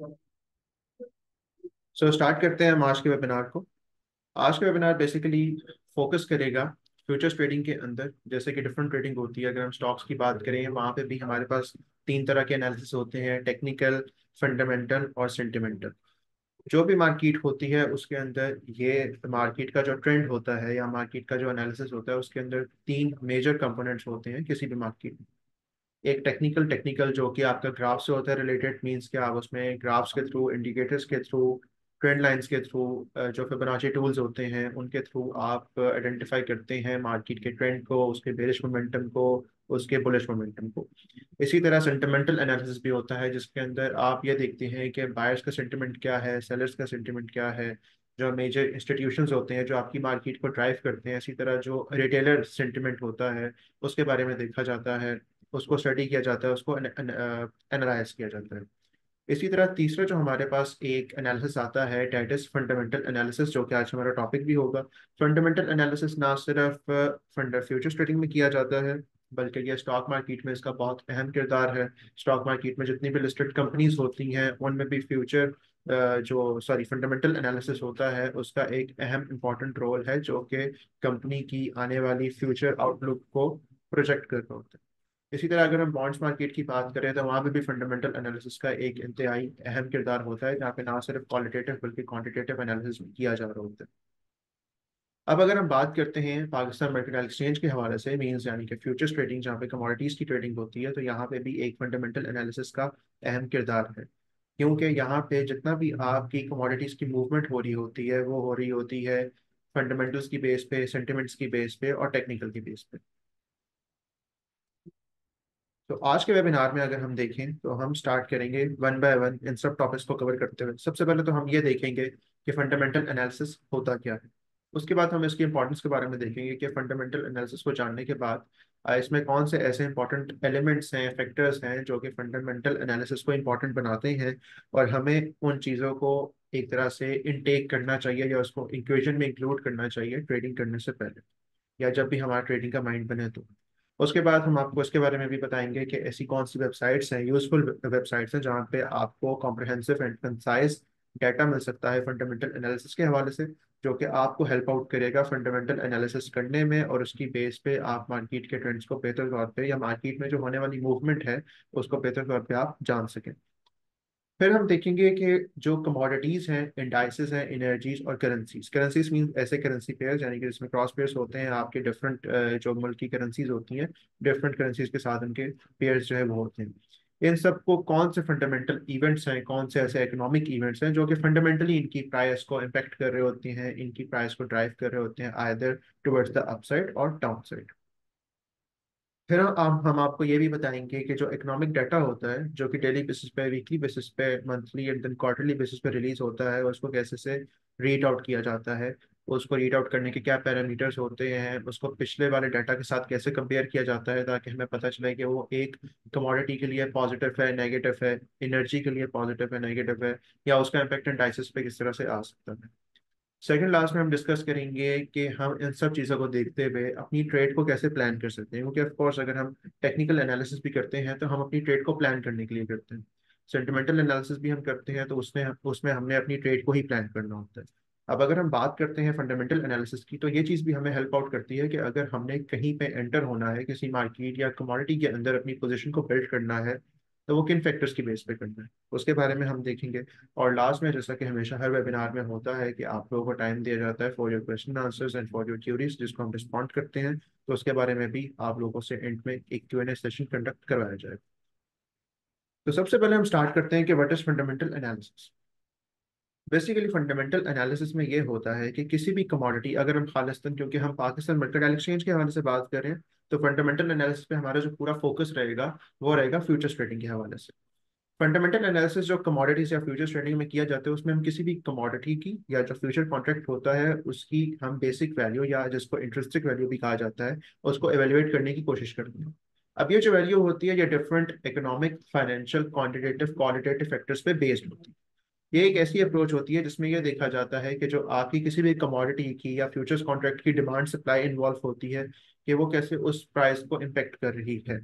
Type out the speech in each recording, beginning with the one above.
सो so, start करते हैं हम आज के वेबिनार को। आज का वेबिनार बेसिकली फोकस करेगा फ्यूचर्स ट्रेडिंग के अंदर। जैसे कि डिफरेंट ट्रेडिंग होती है अगर हम स्टॉक्स की बात करें वहाँ पे भी हमारे पास तीन तरह के एनालिसिस होते हैं टेक्निकल फंडामेंटल और सेंटिमेंटल जो भी मार्केट होती है उसके अंदर ये मार्केट का जो ट्रेंड होता है या मार्केट का जो एनालिसिस होता है उसके अंदर तीन मेजर कंपोनेंट्स होते हैं किसी भी मार्केट में। एक टेक्निकल टेक्निकल जो कि आपका ग्राफ से होता है रिलेटेड मीन्स कि आप उसमें ग्राफ्स के थ्रू इंडिकेटर्स के थ्रू ट्रेंड लाइंस के थ्रू जो फिबोनाची टूल्स होते हैं, उनके थ्रू आप आइडेंटिफाई करते हैं मार्केट के ट्रेंड को, उसके बेरिश मोमेंटम को, उसके बुलिश मोमेंटम को। इसी तरह सेंटिमेंटल एनालिसिस भी होता है, जिसके अंदर आप ये देखते हैं कि बायर्स का सेंटिमेंट क्या है सेलर्स का सेंटिमेंट क्या है, जो मेजर इंस्टीट्यूशंस होते हैं, जो आपकी मार्केट को ड्राइव करते हैं, इसी तरह जो रिटेलर सेंटिमेंट होता है, उसके बारे में देखा जाता है। उसको स्टडी किया जाता है, उसको एनालाइज किया जाता है। इसी तरह तीसरा जो हमारे पास एक एनालिसिस आता है डेट इज़ फंडामेंटल एनालिसिस जो कि आज हमारा टॉपिक भी होगा। फंडामेंटल एनालिसिस ना सिर्फ़ फंड फ्यूचर ट्रेडिंग में किया जाता है, बल्कि ये स्टॉक मार्केट में इसका बहुत अहम किरदार है। स्टॉक मार्केट में जितनी भी लिस्टेड कंपनीज़ होती हैं, उनमें भी फ्यूचर जो सॉरी फंडामेंटल एनालिसिस होता है, उसका एक अहम इंपॉर्टेंट रोल है, जो कि कंपनी की आने वाली फ्यूचर आउटलुक को प्रोजेक्ट कर रहा होता है। इसी तरह अगर हम बॉन्ड्स मार्केट की बात करें तो वहाँ पे भी फंडामेंटल एनालिसिस का एक इंतहाई अहम किरदार होता है, जहाँ पे ना सिर्फ़ क्वालिटेटिव बल्कि क्वान्टिटेटिव एनालिसिस किया जा रहा होता है। अब अगर हम बात करते हैं पाकिस्तान मर्केटाइल एक्सचेंज के हवाले से मीन्स यानी कि फ्यूचर्स ट्रेडिंग जहाँ पे कमोडिटीज़ की ट्रेडिंग होती है तो यहाँ पे भी एक फंडामेंटल एनालिसिस का अहम किरदार है। क्योंकि यहाँ पे जितना भी आपकी कमोडिटीज़ की मूवमेंट हो रही होती है, वो हो रही होती है फंडामेंटल्स की बेस पे सेंटिमेंट्स की बेस पे और टेक्निकल की बेस पे। तो आज के वेबिनार में अगर हम देखें तो हम स्टार्ट करेंगे वन बाय वन इन सब टॉपिक्स को कवर करते हुए। सबसे पहले तो हम ये देखेंगे कि फंडामेंटल एनालिसिस होता क्या है। उसके बाद हम इसकी इंपॉर्टेंस के बारे में देखेंगे कि फंडामेंटल एनालिसिस को जानने के बाद इसमें कौन से ऐसे इंपॉर्टेंट एलिमेंट्स हैं फैक्टर्स हैं, जो कि फंडामेंटल एनालिसिस को इंपॉर्टेंट बनाते हैं और हमें उन चीज़ों को एक तरह से इनटेक करना चाहिए या उसको इक्वेशन में इंक्लूड करना चाहिए ट्रेडिंग करने से पहले या जब भी हमारा ट्रेडिंग का माइंड बने तो। उसके बाद हम आपको इसके बारे में भी बताएँगे कि ऐसी कौन सी वेबसाइट्स हैं यूजफुल वेबसाइट्स हैं जहाँ पे आपको कॉम्प्रहेंसिव एंड कंसाइज डाटा मिल सकता है फंडामेंटल एनालिसिस के हवाले से, जो कि आपको हेल्प आउट करेगा फंडामेंटल एनालिसिस करने में और उसकी बेस पे आप मार्केट के ट्रेंड्स को बेहतर तौर पे या मार्केट में जो होने वाली मूवमेंट है, उसको बेहतर तौर पे आप जान सकें। फिर हम देखेंगे कि जो कमोडिटीज़ हैं इंडाइसिस हैं एनर्जीज और करेंसीज करेंसीज मीन ऐसे करेंसी पेयर्स यानी कि जिसमें क्रॉस पेयर्स होते हैं, आपके डिफरेंट जो मुल्क की करेंसीज होती हैं डिफरेंट करेंसीज के साथ उनके पेयर्स जो है वो होते हैं. इन सबको कौन से फंडामेंटल इवेंट्स हैं, कौन से ऐसे इकोनॉमिक इवेंट्स हैं, जो कि फंडामेंटली इनकी प्राइस को इम्पेक्ट कर रहे होते हैं, इनकी प्राइस को ड्राइव कर रहे होते हैं आयदर टुवर्ड्स द अपसाइड और डाउन साइड फिर आप, हम आपको ये भी बताएँगे कि जो इकोनॉमिक डाटा होता है, जो कि डेली बेसिस पे वीकली बेसिस पे monthly and then quarterly basis पे रिलीज़ होता है, उसको कैसे से रीड आउट किया जाता है, उसको रीड आउट करने के क्या पैरामीटर्स होते हैं, उसको पिछले वाले डाटा के साथ कैसे कंपेयर किया जाता है, ताकि हमें पता चले कि वो एक कमोडिटी के लिए पॉजिटिव है नेगेटिव है एनर्जी के लिए पॉजिटिव है नेगेटिव है, या उसका इम्पेक्ट एंडाइसिस पे किस तरह से आ सकता है। सेकंड लास्ट में हम डिस्कस करेंगे कि हम इन सब चीज़ों को देखते हुए अपनी ट्रेड को कैसे प्लान कर सकते हैं। क्योंकि ऑफकोर्स अगर हम टेक्निकल एनालिसिस भी करते हैं तो हम अपनी ट्रेड को प्लान करने के लिए करते हैं। सेंटिमेंटल एनालिसिस भी हम करते हैं तो उसमें उसमें हमने अपनी ट्रेड को ही प्लान करना होता है। अब अगर हम बात करते हैं फंडामेंटल एनालिसिस की तो ये चीज़ भी हमें हेल्प आउट करती है कि अगर हमने कहीं पे एंटर होना है, किसी मार्केट या कमोडिटी के अंदर अपनी पोजीशन को बिल्ड करना है तो वो किन फैक्टर्स की बेस पे करना है? उसके बारे में हम देखेंगे। और लास्ट में जैसा कि हमेशा हर वेबिनार में होता है कि आप लोगों को टाइम दिया जाता है for your question answers and for your queries जिसको हम रिस्पॉन्ड करते हैं तो उसके बारे में भी आप लोगों से एंड में एक Q and A session conduct करवाया जाएगा। तो सबसे पहले हम स्टार्ट करते हैं कि what is fundamental analysis basically fundamental analysis में ये होता है कि किसी भी कमोडिटी अगर हम खालिस्तान, क्योंकि हम पाकिस्तान मर्केटाइल एक्सचेंज के हवाले से बात करें तो फंडामेंटल एनालिसिस पे हमारा जो पूरा फोकस रहेगा, वो रहेगा फ्यूचर्स ट्रेडिंग के हवाले से। फंडामेंटल एनालिसिस जो कमोडिटीज या फ्यूचर्स ट्रेडिंग में किया जाता है, उसमें हम किसी भी कमोडिटी की या जो फ्यूचर कॉन्ट्रैक्ट होता है, उसकी हम बेसिक वैल्यू या जिसको इंटरेस्टिक वैल्यू भी कहा जाता है, उसको एवेल्युएट करने की कोशिश करते हैं। अब ये जो वैल्यू होती है, ये different economic financial quantitative qualitative factors पे बेस्ड होती है। ये एक ऐसी अप्रोच होती है जिसमें यह देखा जाता है कि जो आपकी किसी भी कमोडिटी की या फ्यूचर्स कॉन्ट्रैक्ट की डिमांड सप्लाई इन्वॉल्व होती है, कि वो कैसे उस प्राइस को इम्पेक्ट कर रही है।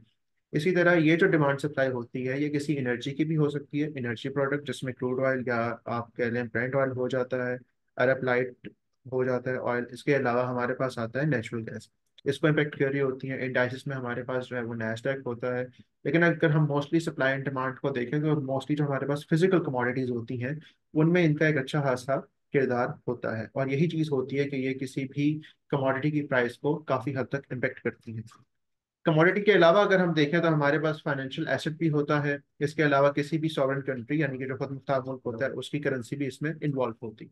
इसी तरह ये जो डिमांड सप्लाई होती है, ये किसी एनर्जी की भी हो सकती है। एनर्जी प्रोडक्ट जिसमें क्रूड ऑयल या आप कह लें ब्रेंड ऑयल हो जाता है अरब लाइट हो जाता है ऑयल इसके अलावा हमारे पास आता है नेचुरल गैस इसको इम्पेक्ट कर रही होती है? इंडाइसिस में हमारे पास जो है वो नैसडैक होता है। लेकिन अगर हम मोस्टली सप्लाई एंड डिमांड को देखें तो मोस्टली जो हमारे पास फ़िज़िकल कमोडिटीज होती हैं, उनमें इनका एक अच्छा खासा किरदार होता है। और यही चीज़ होती है कि ये किसी भी कमोडिटी की प्राइस को काफ़ी हद तक इम्पेक्ट करती है। कमोडिटी के अलावा अगर हम देखें तो हमारे पास फाइनेंशियल एसेट भी होता है। इसके अलावा किसी भी सॉवरन कंट्री यानी कि जो खुद मुख्तार मुल्क होता है, उसकी करेंसी भी इसमें इन्वॉल्व होती है।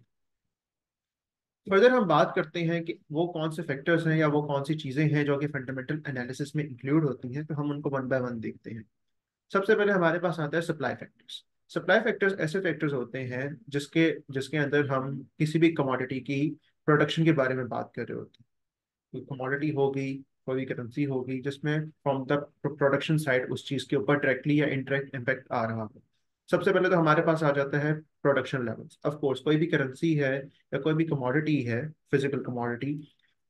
फर्दर हम बात करते हैं कि वो कौन से फैक्टर्स हैं या वो कौन सी चीज़ें हैं जो कि फंडामेंटल एनालिसिस में इंक्लूड होती हैं तो हम उनको वन बाय वन देखते हैं। सबसे पहले हमारे पास आता है सप्लाई फैक्टर्स सप्लाई फैक्टर्स ऐसे फैक्टर्स होते हैं जिसके जिसके अंदर हम किसी भी कमोडिटी की प्रोडक्शन के बारे में बात कर रहे होते हैं। कोई कमोडिटी होगी, कोई भी करेंसी होगी, जिसमें फ्रॉम द प्रोडक्शन साइड उस चीज़ के ऊपर डायरेक्टली या इनडायरेक्ट इम्पैक्ट आ रहा हो। सबसे पहले तो हमारे पास आ जाता है प्रोडक्शन लेवल्स ऑफ़ कोर्स कोई भी करेंसी है या कोई भी कमोडिटी है फ़िज़िकल कमोडिटी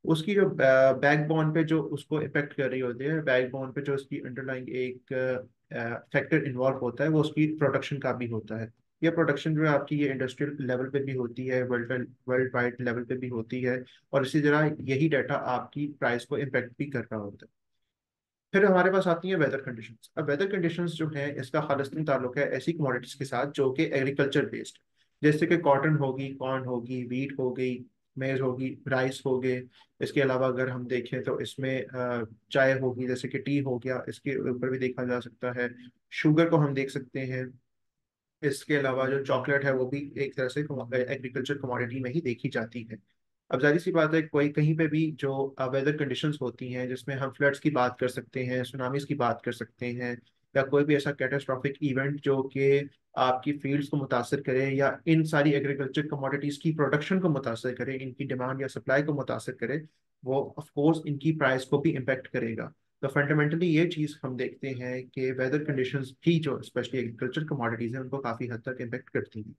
उसकी जो बैकबोन पे जो उसको इफ़ेक्ट कर रही होती है बैकबोन पे जो उसकी अंडरलाइंग एक फैक्टर इन्वॉल्व होता है, वो उसकी प्रोडक्शन का भी होता है. ये प्रोडक्शन जो है आपकी ये इंडस्ट्रियल लेवल पे भी होती है वर्ल्ड वर्ल्ड वाइड लेवल पे भी होती है और इसी तरह यही डाटा आपकी प्राइस को इम्पेक्ट भी कर रहा होता है. फिर हमारे पास आती है वेदर कंडीशन अब वेदर कंडीशन जो है, इसका खालिस्तान ताल्लुक है ऐसी कमोडिटीज के साथ जो कि एग्रीकल्चर बेस्ड जैसे कि कॉटन होगी कॉर्न होगी वीट हो गई मेज होगी राइस हो गए. इसके अलावा अगर हम देखें तो इसमें चाय होगी, जैसे कि टी हो गया, इसके ऊपर भी देखा जा सकता है. शुगर को हम देख सकते हैं. इसके अलावा जो चॉकलेट है वो भी एक तरह से एग्रीकल्चर कमोडिटी में ही देखी जाती है. अब जारी सी बात है, कोई कहीं पे भी जो वेदर कंडीशंस होती हैं, जिसमें हम फ्लड्स की बात कर सकते हैं सुनामीज की बात कर सकते हैं, या कोई भी ऐसा कैटास्ट्रॉफिक इवेंट जो कि आपकी फील्ड्स को मुतासर करे, या इन सारी एग्रीकल्चर कमोडिटीज़ की प्रोडक्शन को मुतासर करे, इनकी डिमांड या सप्लाई को मुतासर करे, वो ऑफकोर्स इनकी प्राइस को भी इम्पेक्ट करेगा। तो फंडामेंटली ये चीज़ हम देखते हैं कि वेदर कंडीशंस भी जो स्पेशली एग्रीकल्चर कमोडिटीज़ हैं, उनको काफ़ी हद तक इम्पेक्ट करती हैं।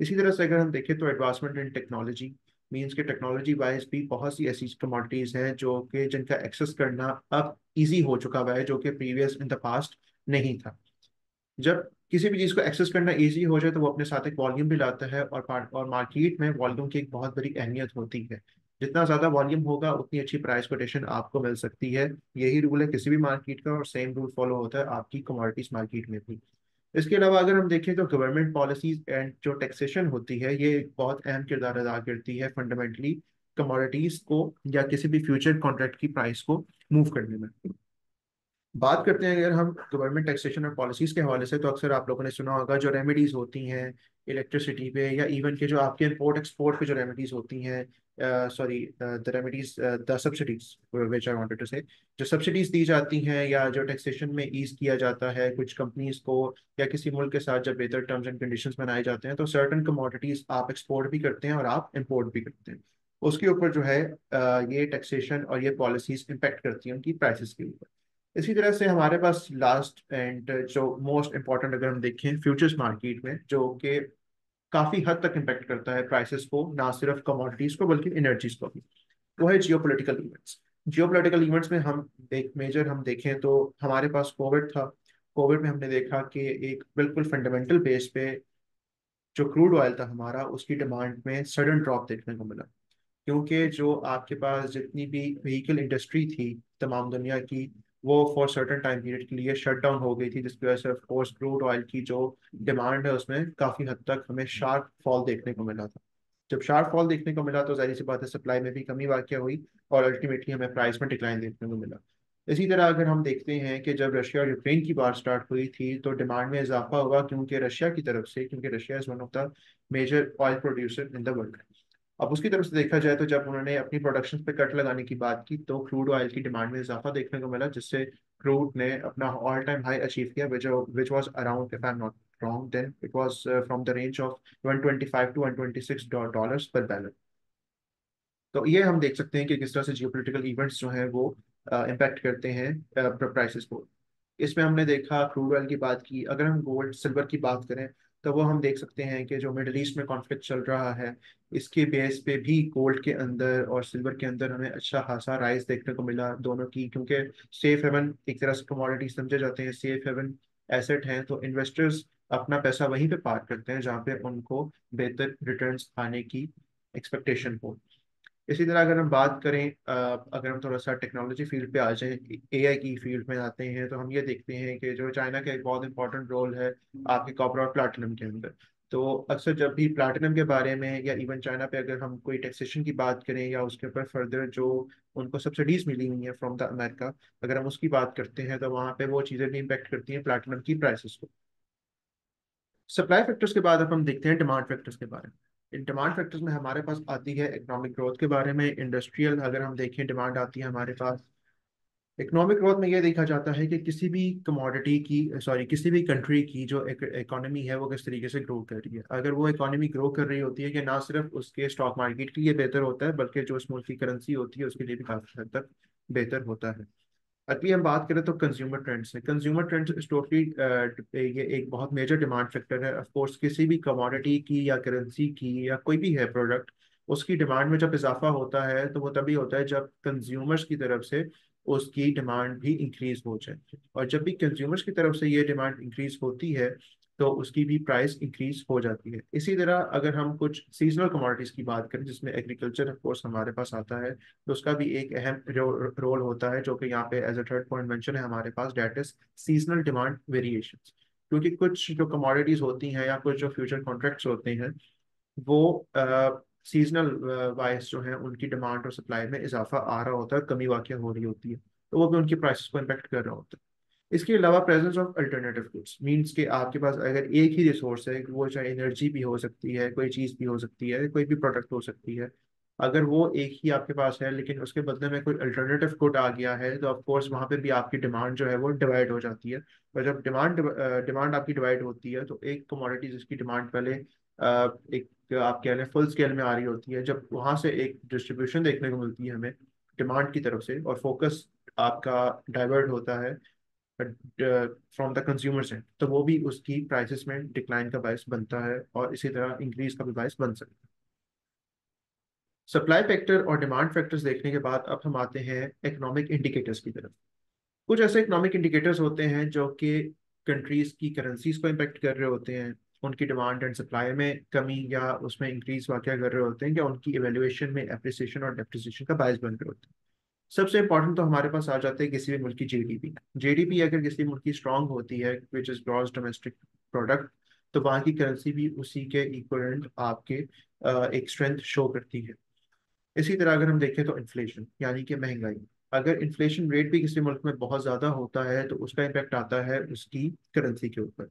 इसी तरह से अगर हम देखें तो एडवांसमेंट इन टेक्नोलॉजी मीन्स के टेक्नोलॉजी वाइज भी बहुत सी ऐसी कमोडिटीज़ हैं जो कि जिनका एक्सेस करना अब इजी हो चुका हुआ है, जो कि प्रीवियस इन द पास्ट नहीं था। जब किसी भी चीज़ को एक्सेस करना इजी हो जाए तो वो अपने साथ एक वॉल्यूम भी लाता है और और मार्केट में वॉल्यूम की एक बहुत बड़ी अहमियत होती है। जितना ज़्यादा वॉल्यूम होगा, उतनी अच्छी प्राइस कोटेशन आपको मिल सकती है। यही रूल है किसी भी मार्केट का और सेम रूल फॉलो होता है आपकी कमोडिटीज़ मार्केट में भी। इसके अलावा अगर हम देखें तो गवर्नमेंट पॉलिसीज़ एंड जो टैक्सेशन होती है, ये बहुत अहम किरदार अदा करती है फंडामेंटली कमोडिटीज को या किसी भी फ्यूचर कॉन्ट्रैक्ट की प्राइस को मूव करने में। बात करते हैं अगर हम गवर्नमेंट टैक्सेशन और पॉलिसीज़ के हवाले से तो अक्सर आप लोगों ने सुना होगा जो रेमेडीज होती हैं इलेक्ट्रिसिटी पे या इवन के जो आपके इम्पोर्ट एक्सपोर्ट पे जो रेमेडीज होती हैं sorry the remedies the subsidies which I wanted to say जो सब्सिडीज दी जाती हैं या जो टैक्सेशन में ईज किया जाता है कुछ कंपनीज़ को या किसी मुल्क के साथ जब बेहतर टर्म्स एंड कंडीशन बनाए जाते हैं तो सर्टन कमोडिटीज आप एक्सपोर्ट भी करते हैं और आप इम्पोर्ट भी करते हैं। उसके ऊपर जो है uh, ये टैक्सेशन और ये पॉलिसीज़ इम्पेक्ट करती हैं उनकी प्राइसेस के ऊपर। इसी तरह से हमारे पास लास्ट एंड जो मोस्ट इंपॉर्टेंट अगर हम देखें फ्यूचर्स मार्केट में जो कि काफ़ी हद तक इम्पेक्ट करता है प्राइसेस को, ना सिर्फ़ कमोडिटीज को, बल्कि एनर्जीज को भी। वो है geo political events geo political events में हम एक मेजर हम देखें तो हमारे पास कोविड था। कोविड में हमने देखा कि एक बिल्कुल फंडामेंटल बेस पे जो क्रूड ऑयल था हमारा, उसकी डिमांड में सडन ड्रॉप देखने को मिला। क्योंकि जो आपके पास जितनी भी व्हीकल इंडस्ट्री थी, तमाम दुनिया की वो फॉर सर्टन टाइम पीरियड के लिए शट डाउन हो गई थी, जिसकी वजह से ऑफकोर्स क्रूड ऑयल की जो डिमांड है उसमें काफ़ी हद तक हमें शार्प फॉल देखने को मिला था। जब शार्प फॉल देखने को मिला तो ज़ाहिर सी बात है सप्लाई में भी कमी वाक़ हुई और अल्टीमेटली हमें प्राइस में डिक्लाइन देखने को मिला। इसी तरह अगर हम देखते हैं कि जब रशिया और यूक्रेन की बार स्टार्ट हुई थी तो डिमांड में इजाफा हुआ क्योंकि रशिया की तरफ़ से, क्योंकि Russia is one of the major oil producer in the world अब उसकी तरफ़ से देखा जाए तो जब उन्होंने अपनी प्रोडक्शन पे कट लगाने की बात की तो क्रूड ऑयल की डिमांड में इजाफा देखने को मिला जिससे क्रूड ने अपना ऑल टाइम हाई अचीव किया which which was around if I am not wrong then it was uh, from the range of 125 to 126 dollars per barrel तो ये हम देख सकते हैं कि किस तरह से जियोपॉलिटिकल इवेंट्स जो हैं वो इम्पैक्ट uh, करते हैं प्राइसेस uh, को। इसमें हमने देखा क्रूड ऑयल की बात की। अगर हम गोल्ड सिल्वर की बात करें तो वो हम देख सकते हैं कि जो मिडल ईस्ट में कॉन्फ्लिक्ट चल रहा है, इसके बेस पे भी गोल्ड के अंदर और सिल्वर के अंदर हमें अच्छा खासा राइज देखने को मिला दोनों की, क्योंकि सेफ़ हेवन एक तरह से कमोडिटी समझे जाते हैं सेफ़ हेवन एसेट हैं तो इन्वेस्टर्स अपना पैसा वहीं पे पार्क करते हैं जहाँ पे उनको बेहतर रिटर्न्स आने की एक्सपेक्टेशन हो। इसी तरह अगर हम बात करें अगर हम थोड़ा सा टेक्नोलॉजी फ़ील्ड पे आ जाएँ एआई की फ़ील्ड में आते हैं तो हम ये देखते हैं कि जो चाइना का एक बहुत इंपॉर्टेंट रोल है आपके कॉपर और प्लाटिनम के अंदर। तो अक्सर जब भी प्लाटिनम के बारे में या इवन चाइना पे अगर हम कोई टैक्सेशन की बात करें या उसके ऊपर फर्दर जो उनको सब्सिडीज मिली हुई हैं फ्रॉम द अमेरिका अगर हम उसकी बात करते हैं तो वहाँ पे वो चीज़ें भी इम्पेक्ट करती हैं प्लाटिनम की प्राइसेस को। सप्लाई फैक्टर्स के बाद अब हम देखते हैं डिमांड फैक्टर्स के बारे में। डिमांड फैक्टर्स में हमारे पास आती है इकोनॉमिक ग्रोथ के बारे में इंडस्ट्रियल अगर हम देखें डिमांड आती है हमारे पास इकोनॉमिक ग्रोथ में ये देखा जाता है कि किसी भी कमोडिटी की सॉरी किसी भी कंट्री की जो इकोनॉमी है वो किस तरीके से ग्रो कर रही है। अगर वो इकोनॉमी ग्रो कर रही होती है कि ना सिर्फ़ उसके स्टॉक मार्केट के लिए बेहतर होता है, बल्कि जो उस मुल्क की करेंसी होती है उसके लिए भी काफ़ी हद तक बेहतर होता है। अगली हम बात करें तो कंज्यूमर ट्रेंड्स है कंज्यूमर ट्रेंड्स टोटली ये एक बहुत मेजर डिमांड फैक्टर है। ऑफ़ कोर्स किसी भी कमोडिटी की या करेंसी की या कोई भी है प्रोडक्ट उसकी डिमांड में जब इजाफा होता है तो वो तभी होता है जब कंज्यूमर्स की तरफ़ से उसकी डिमांड भी इंक्रीज हो जाए और जब भी कंज्यूमर्स की तरफ़ से ये डिमांड इंक्रीज होती है तो उसकी भी प्राइस इंक्रीज हो जाती है। इसी तरह अगर हम कुछ सीजनल कमोडिटीज की बात करें जिसमें एग्रीकल्चर कोर्स हमारे पास आता है तो उसका भी एक अहम रो, रोल होता है जो कि यहाँ पे as a third point mention है हमारे पास that is seasonal demand variation क्योंकि कुछ जो कमोडिटीज होती हैं या कुछ जो फ्यूचर कॉन्ट्रैक्ट्स होते हैं वो सीजनल वाइज जो है उनकी डिमांड और सप्लाई में इजाफा आ रहा होता है कमी वाक़ हो रही होती है। तो वो भी उनकी प्राइस को इम्पेक्ट कर रहा होता है। इसके अलावा presence of alternative goods means कि आपके पास अगर एक ही रिसोर्स है, वो चाहे एनर्जी भी हो सकती है, कोई चीज़ भी हो सकती है, कोई भी प्रोडक्ट हो सकती है, अगर वो एक ही आपके पास है, लेकिन उसके बदले में कोई अल्टरनेटिव गुड आ गया है तो ऑफकोर्स वहाँ पे भी आपकी डिमांड जो है वो डिवाइड हो जाती है। और जब डिमांड डिमांड आपकी डिवाइड होती है तो एक कमोडिटी जिसकी डिमांड पहले एक आप कह लें फुल स्केल में आ रही होती है, जब वहाँ से एक डिस्ट्रीब्यूशन देखने को मिलती है हमें डिमांड की तरफ़ से, और फोकस आपका डाइवर्ट होता है फ्रॉम द कंज्यूमर एंड तो वो भी उसकी प्राइसेस में डिक्लाइन का बायस बनता है और इसी तरह इंक्रीज का भी बायस बन सकता है। सप्लाई फैक्टर और डिमांड फैक्टर्स देखने के बाद अब हम आते हैं इकोनॉमिक इंडिकेटर्स की तरफ़। कुछ ऐसे इकोनॉमिक इंडिकेटर्स होते हैं जो कि कंट्रीज़ की करेंसीज को इम्पेक्ट कर रहे होते हैं, उनकी डिमांड एंड सप्लाई में कमी या उसमें इंक्रीज वाक़ कर रहे होते हैं या उनकी एवेल्युएशन में अप्रिसिएशन और डेप्रिसिएशन का बायस बन रहे होते हैं। सबसे इंपॉर्टेंट तो हमारे पास आ जाते हैं किसी भी मुल्क की जीडीपी जीडीपी अगर किसी मुल्क की स्ट्रांग होती है which is gross domestic product तो वहाँ की करेंसी भी उसी के इक्वलेंट आपके एक स्ट्रेंथ शो करती है। इसी तरह अगर हम देखें तो इन्फ्लेशन यानी कि महँगाई। अगर इन्फ्लेशन रेट भी किसी मुल्क में बहुत ज़्यादा होता है तो उसका इम्पेक्ट आता है उसकी करेंसी के ऊपर।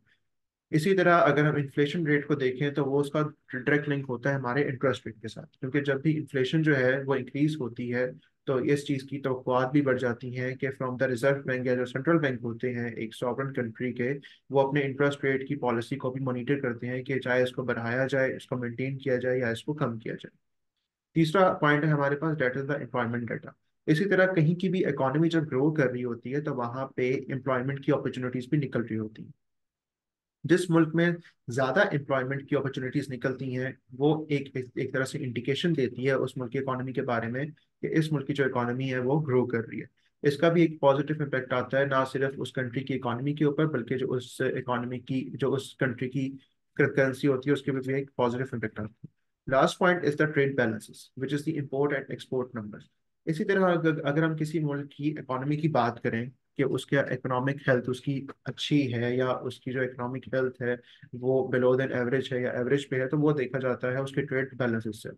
इसी तरह अगर हम इन्फ्लेशन रेट को देखें तो वो उसका डायरेक्ट लिंक होता है हमारे इंटरेस्ट रेट के साथ, क्योंकि जब भी इन्फ्लेशन जो है, वो इंक्रीज होती है तो इस चीज़ की तो भी बढ़ जाती हैं कि फ्रॉम द रिज़र्व बैंक या जो सेंट्रल बैंक होते हैं एक सॉवरन कंट्री के, वो अपने इंटरेस्ट रेट की पॉलिसी को भी मॉनिटर करते हैं कि चाहे इसको बढ़ाया जाए, इसको मेंटेन किया जाए या इसको कम किया जाए। तीसरा पॉइंट है हमारे पास that is the employment data इसी तरह कहीं की भी इकोनॉमी जब ग्रो कर रही होती है तो वहाँ पे एम्प्लॉयमेंट की अपॉर्चुनिटीज़ भी निकल रही होती हैं। जिस मुल्क में ज़्यादा एम्प्लॉयमेंट की अपॉर्चुनिटीज़ निकलती हैं, वो एक एक तरह से इंडिकेशन देती है उस मुल्क की इकोनॉमी के बारे में कि इस मुल्क की जो इकोनॉमी है, वो ग्रो कर रही है। इसका भी एक पॉजिटिव इम्पैक्ट आता है, ना सिर्फ़ उस कंट्री की इकोनॉमी के ऊपर, बल्कि जो उस इकोनॉमी की, जो उस कंट्री की करेंसी होती है, उसके भी एक पॉजिटिव इम्पैक्ट आता है। Last point is the trade balances which is the import and export number इसी तरह अगर हम किसी मुल्क की इकोनॉमी की बात करें कि उसका इकोनॉमिक हेल्थ उसकी अच्छी है या उसकी जो इकोनॉमिक हेल्थ है, वो बिलो देन एवरेज है या एवरेज पे है तो वो देखा जाता है उसके ट्रेड बैलेंसेस से।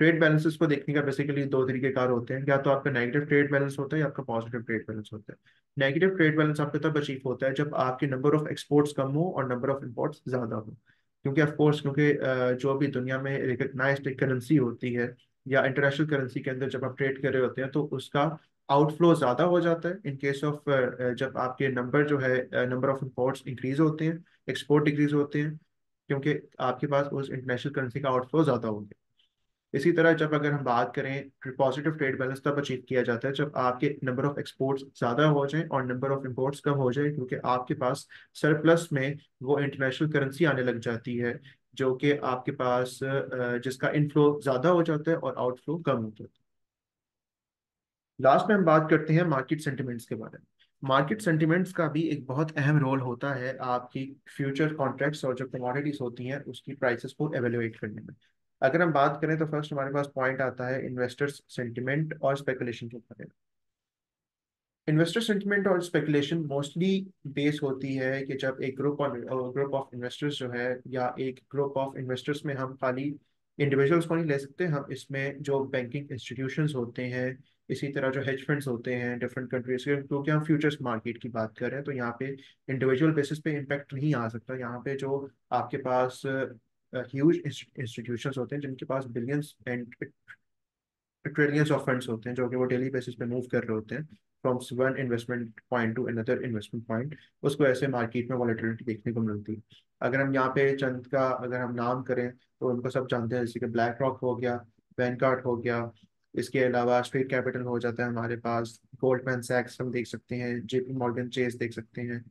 ट्रेड बैलेंसेस को देखने का बेसिकली दो तरीके कार होते हैं। या तो आपका नेगेटिव ट्रेड बैलेंस होता है या आपका पॉजिटिव ट्रेड बैलेंस होता है। नेगेटिव ट्रेड बैलेंस आपका तब अचीव होता है जब आपके नंबर ऑफ़ एक्सपोर्ट्स कम हो और नंबर ऑफ़ इम्पोर्ट्स ज़्यादा हो। क्योंकि ऑफकोर्स क्योंकि जो भी दुनिया में रिकग्नाइज करेंसी होती है या इंटरनेशनल करेंसी के अंदर जब आप ट्रेड कर रहे होते हैं तो उसका आउटफ्लो ज़्यादा हो जाता है इन केस ऑफ़ जब आपके नंबर जो है नंबर ऑफ़ इम्पोर्ट्स इंक्रीज होते हैं एक्सपोर्ट डिक्रीज होते हैं, क्योंकि आपके पास उस इंटरनेशनल करेंसी का आउटफ्लो ज़्यादा हो गया। इसी तरह जब अगर हम बात करें पॉजिटिव ट्रेड बैलेंस तब अचीव किया जाता है जब आपके नंबर ऑफ़ एक्सपोर्ट्स ज़्यादा हो जाए और नंबर ऑफ़ इम्पोर्ट्स कम हो जाए, क्योंकि आपके पास सरप्लस में वो इंटरनेशनल करेंसी आने लग जाती है, जो कि आपके पास जिसका इनफ्लो ज़्यादा हो जाता है और आउटफ्लो कम हो जाता है। लास्ट में हम बात करते हैं मार्केट सेंटिमेंट्स के बारे में। मार्केट सेंटिमेंट्स का भी एक बहुत अहम रोल होता है आपकी फ्यूचर कॉन्ट्रैक्ट्स और जो कमोडिटीज होती हैं, उसकी प्राइसेस को एवेलुएट करने में। अगर हम बात करें तो फ़र्स्ट हमारे पास पॉइंट आता है इन्वेस्टर्स सेंटिमेंट और स्पेकुलेशन के बारे में। इन्वेस्टर सेंटिमेंट और स्पेकुलेशन मोस्टली बेस होती है कि जब एक ग्रुप और ग्रुप ऑफ़ इन्वेस्टर्स जो है या एक ग्रुप ऑफ़ इन्वेस्टर्स में हम खाली इंडिविजुअल्स को नहीं ले सकते, हम इसमें जो बैंकिंग इंस्टीट्यूशन होते हैं, इसी तरह जो हेज फंड्स होते हैं डिफरेंट कंट्रीज़ के, क्योंकि हम फ्यूचर्स मार्केट की बात कर रहे हैं तो यहाँ पे इंडिविजुअल बेसिस पे इम्पैक्ट नहीं आ सकता। यहाँ पे जो आपके पास ह्यूज इंस्टीट्यूशंस होते हैं, जिनके पास billions and trillions of funds होते हैं, जो कि वो डेली बेसिस पे मूव कर रहे होते हैं from one investment point to another investment point उसको ऐसे मार्केट में वॉलेटिलिटी देखने को मिलती है। अगर हम यहाँ पे चंद का अगर हम नाम करें तो उनको सब जानते हैं, जैसे कि ब्लैक रॉक हो गया वैनकार्ट हो गया, इसके अलावा स्ट्रीट कैपिटल हो जाता है हमारे पास गोल्डमैन सैक्स हम देख सकते हैं जेपी मॉर्गन चेस देख सकते हैं।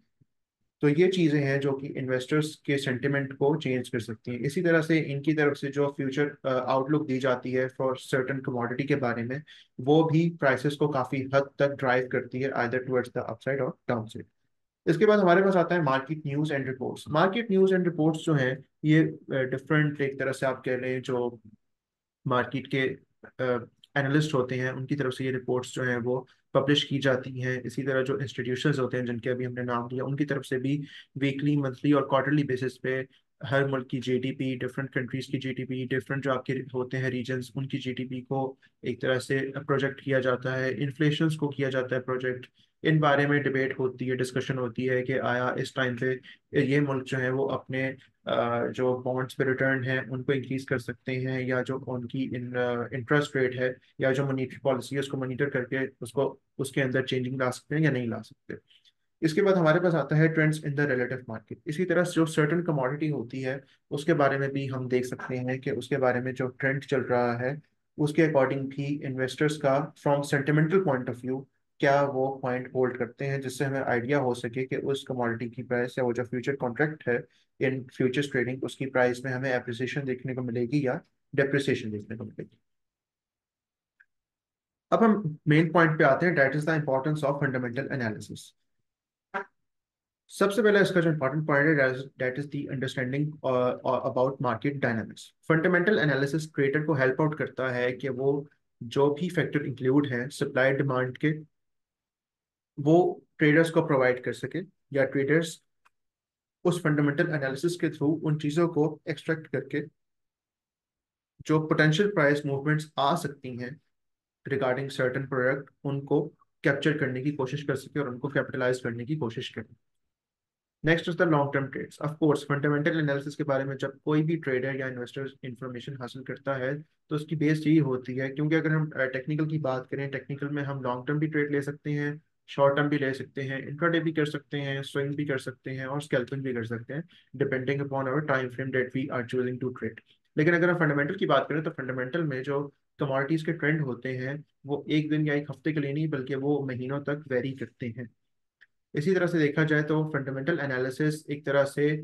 तो ये चीज़ें हैं जो कि इन्वेस्टर्स के सेंटिमेंट को चेंज कर सकती हैं। इसी तरह से इनकी तरफ़ से जो फ्यूचर आउटलुक दी जाती है फॉर सर्टन कमोडिटी के बारे में, वो भी प्राइसेस को काफ़ी हद तक ड्राइव करती है आइदर टुवर्ड्स द अपसाइड और डाउन साइड इसके बाद हमारे पास आता है market news and reports market news and reports जो हैं, ये डिफरेंट एक तरह से आप कह लें जो मार्केट के एनालिस्ट होते हैं, उनकी तरफ़ से ये रिपोर्ट्स जो हैं वो पब्लिश की जाती हैं। इसी तरह जो इंस्टीट्यूशन होते हैं, जिनके अभी हमने नाम लिया उनकी तरफ़ से भी वीकली मंथली और क्वार्टरली बेसिस पे हर मुल्क की जीडीपी डिफरेंट कंट्रीज़ की जीडीपी डिफरेंट जो आपके होते हैं रीजन उनकी जीडीपी को एक तरह से प्रोजेक्ट किया जाता है। इन्फ्लेशन को किया जाता है प्रोजेक्ट इन बारे में डिबेट होती है डिस्कशन होती है कि आया इस टाइम पे ये मुल्क जो है वो अपने जो बॉन्ड्स पे रिटर्न है, उनको इंक्रीज कर सकते हैं या जो उनकी इंटरेस्ट रेट है या जो मोनिटरी पॉलिसी है उसको मोनिटर करके उसको, उसके अंदर चेंजिंग ला सकते हैं या नहीं ला सकते। इसके बाद हमारे पास आता है trends in the relative market इसी तरह जो सर्टन कमोडिटी होती है, उसके बारे में भी हम देख सकते हैं कि उसके बारे में जो ट्रेंड चल रहा है, उसके अकॉर्डिंग भी इन्वेस्टर्स का from sentimental point of view क्या वो पॉइंट होल्ड करते हैं जिससे हमें आइडिया हो सके कि उस कमोडिटी की प्राइस या वो जो फ्यूचर कॉन्ट्रैक्ट है इन फ्यूचर्स ट्रेडिंग उसकी प्राइस में हमें एप्रिसिएशन देखने को मिलेगी या डेप्रिसिएशन देखने को मिलेगी। अब हम मेन पॉइंट पे आते हैं that is the importance of fundamental analysis सबसे पहले इसका जो इंपॉर्टेंट पॉइंट है that is the understanding about market dynamics fundamental analysis trader को हेल्प आउट करता है कि वो जो भी फैक्टर इंक्लूड है सप्लाई डिमांड के वो ट्रेडर्स को प्रोवाइड कर सके या ट्रेडर्स उस फंडामेंटल एनालिसिस के थ्रू उन चीज़ों को एक्सट्रैक्ट करके जो पोटेंशियल प्राइस मूवमेंट्स आ सकती हैं रिगार्डिंग सर्टन प्रोडक्ट उनको कैप्चर करने की कोशिश कर सके और उनको कैपिटलाइज करने की कोशिश करें। Next is the long term trades of course fundamental analysis के बारे में जब कोई भी ट्रेडर या इन्वेस्टर इंफॉर्मेशन हासिल करता है तो उसकी बेस यही होती है, क्योंकि अगर हम टेक्निकल की बात करें टेक्निकल में हम लॉन्ग टर्म भी ट्रेड ले सकते हैं शॉर्ट टर्म भी ले सकते हैं इंट्राडे भी कर सकते हैं स्विंग भी कर सकते हैं और स्कैल्पिंग भी कर सकते हैं depending upon our time frame that we are choosing to trade लेकिन अगर हम फंडामेंटल की बात करें तो फंडामेंटल में जो कमोडिटीज के ट्रेंड होते हैं, वो एक दिन या एक हफ़्ते के लिए नहीं, बल्कि वो महीनों तक वेरी करते हैं। इसी तरह से देखा जाए तो फंडामेंटल एनालिसिस एक तरह से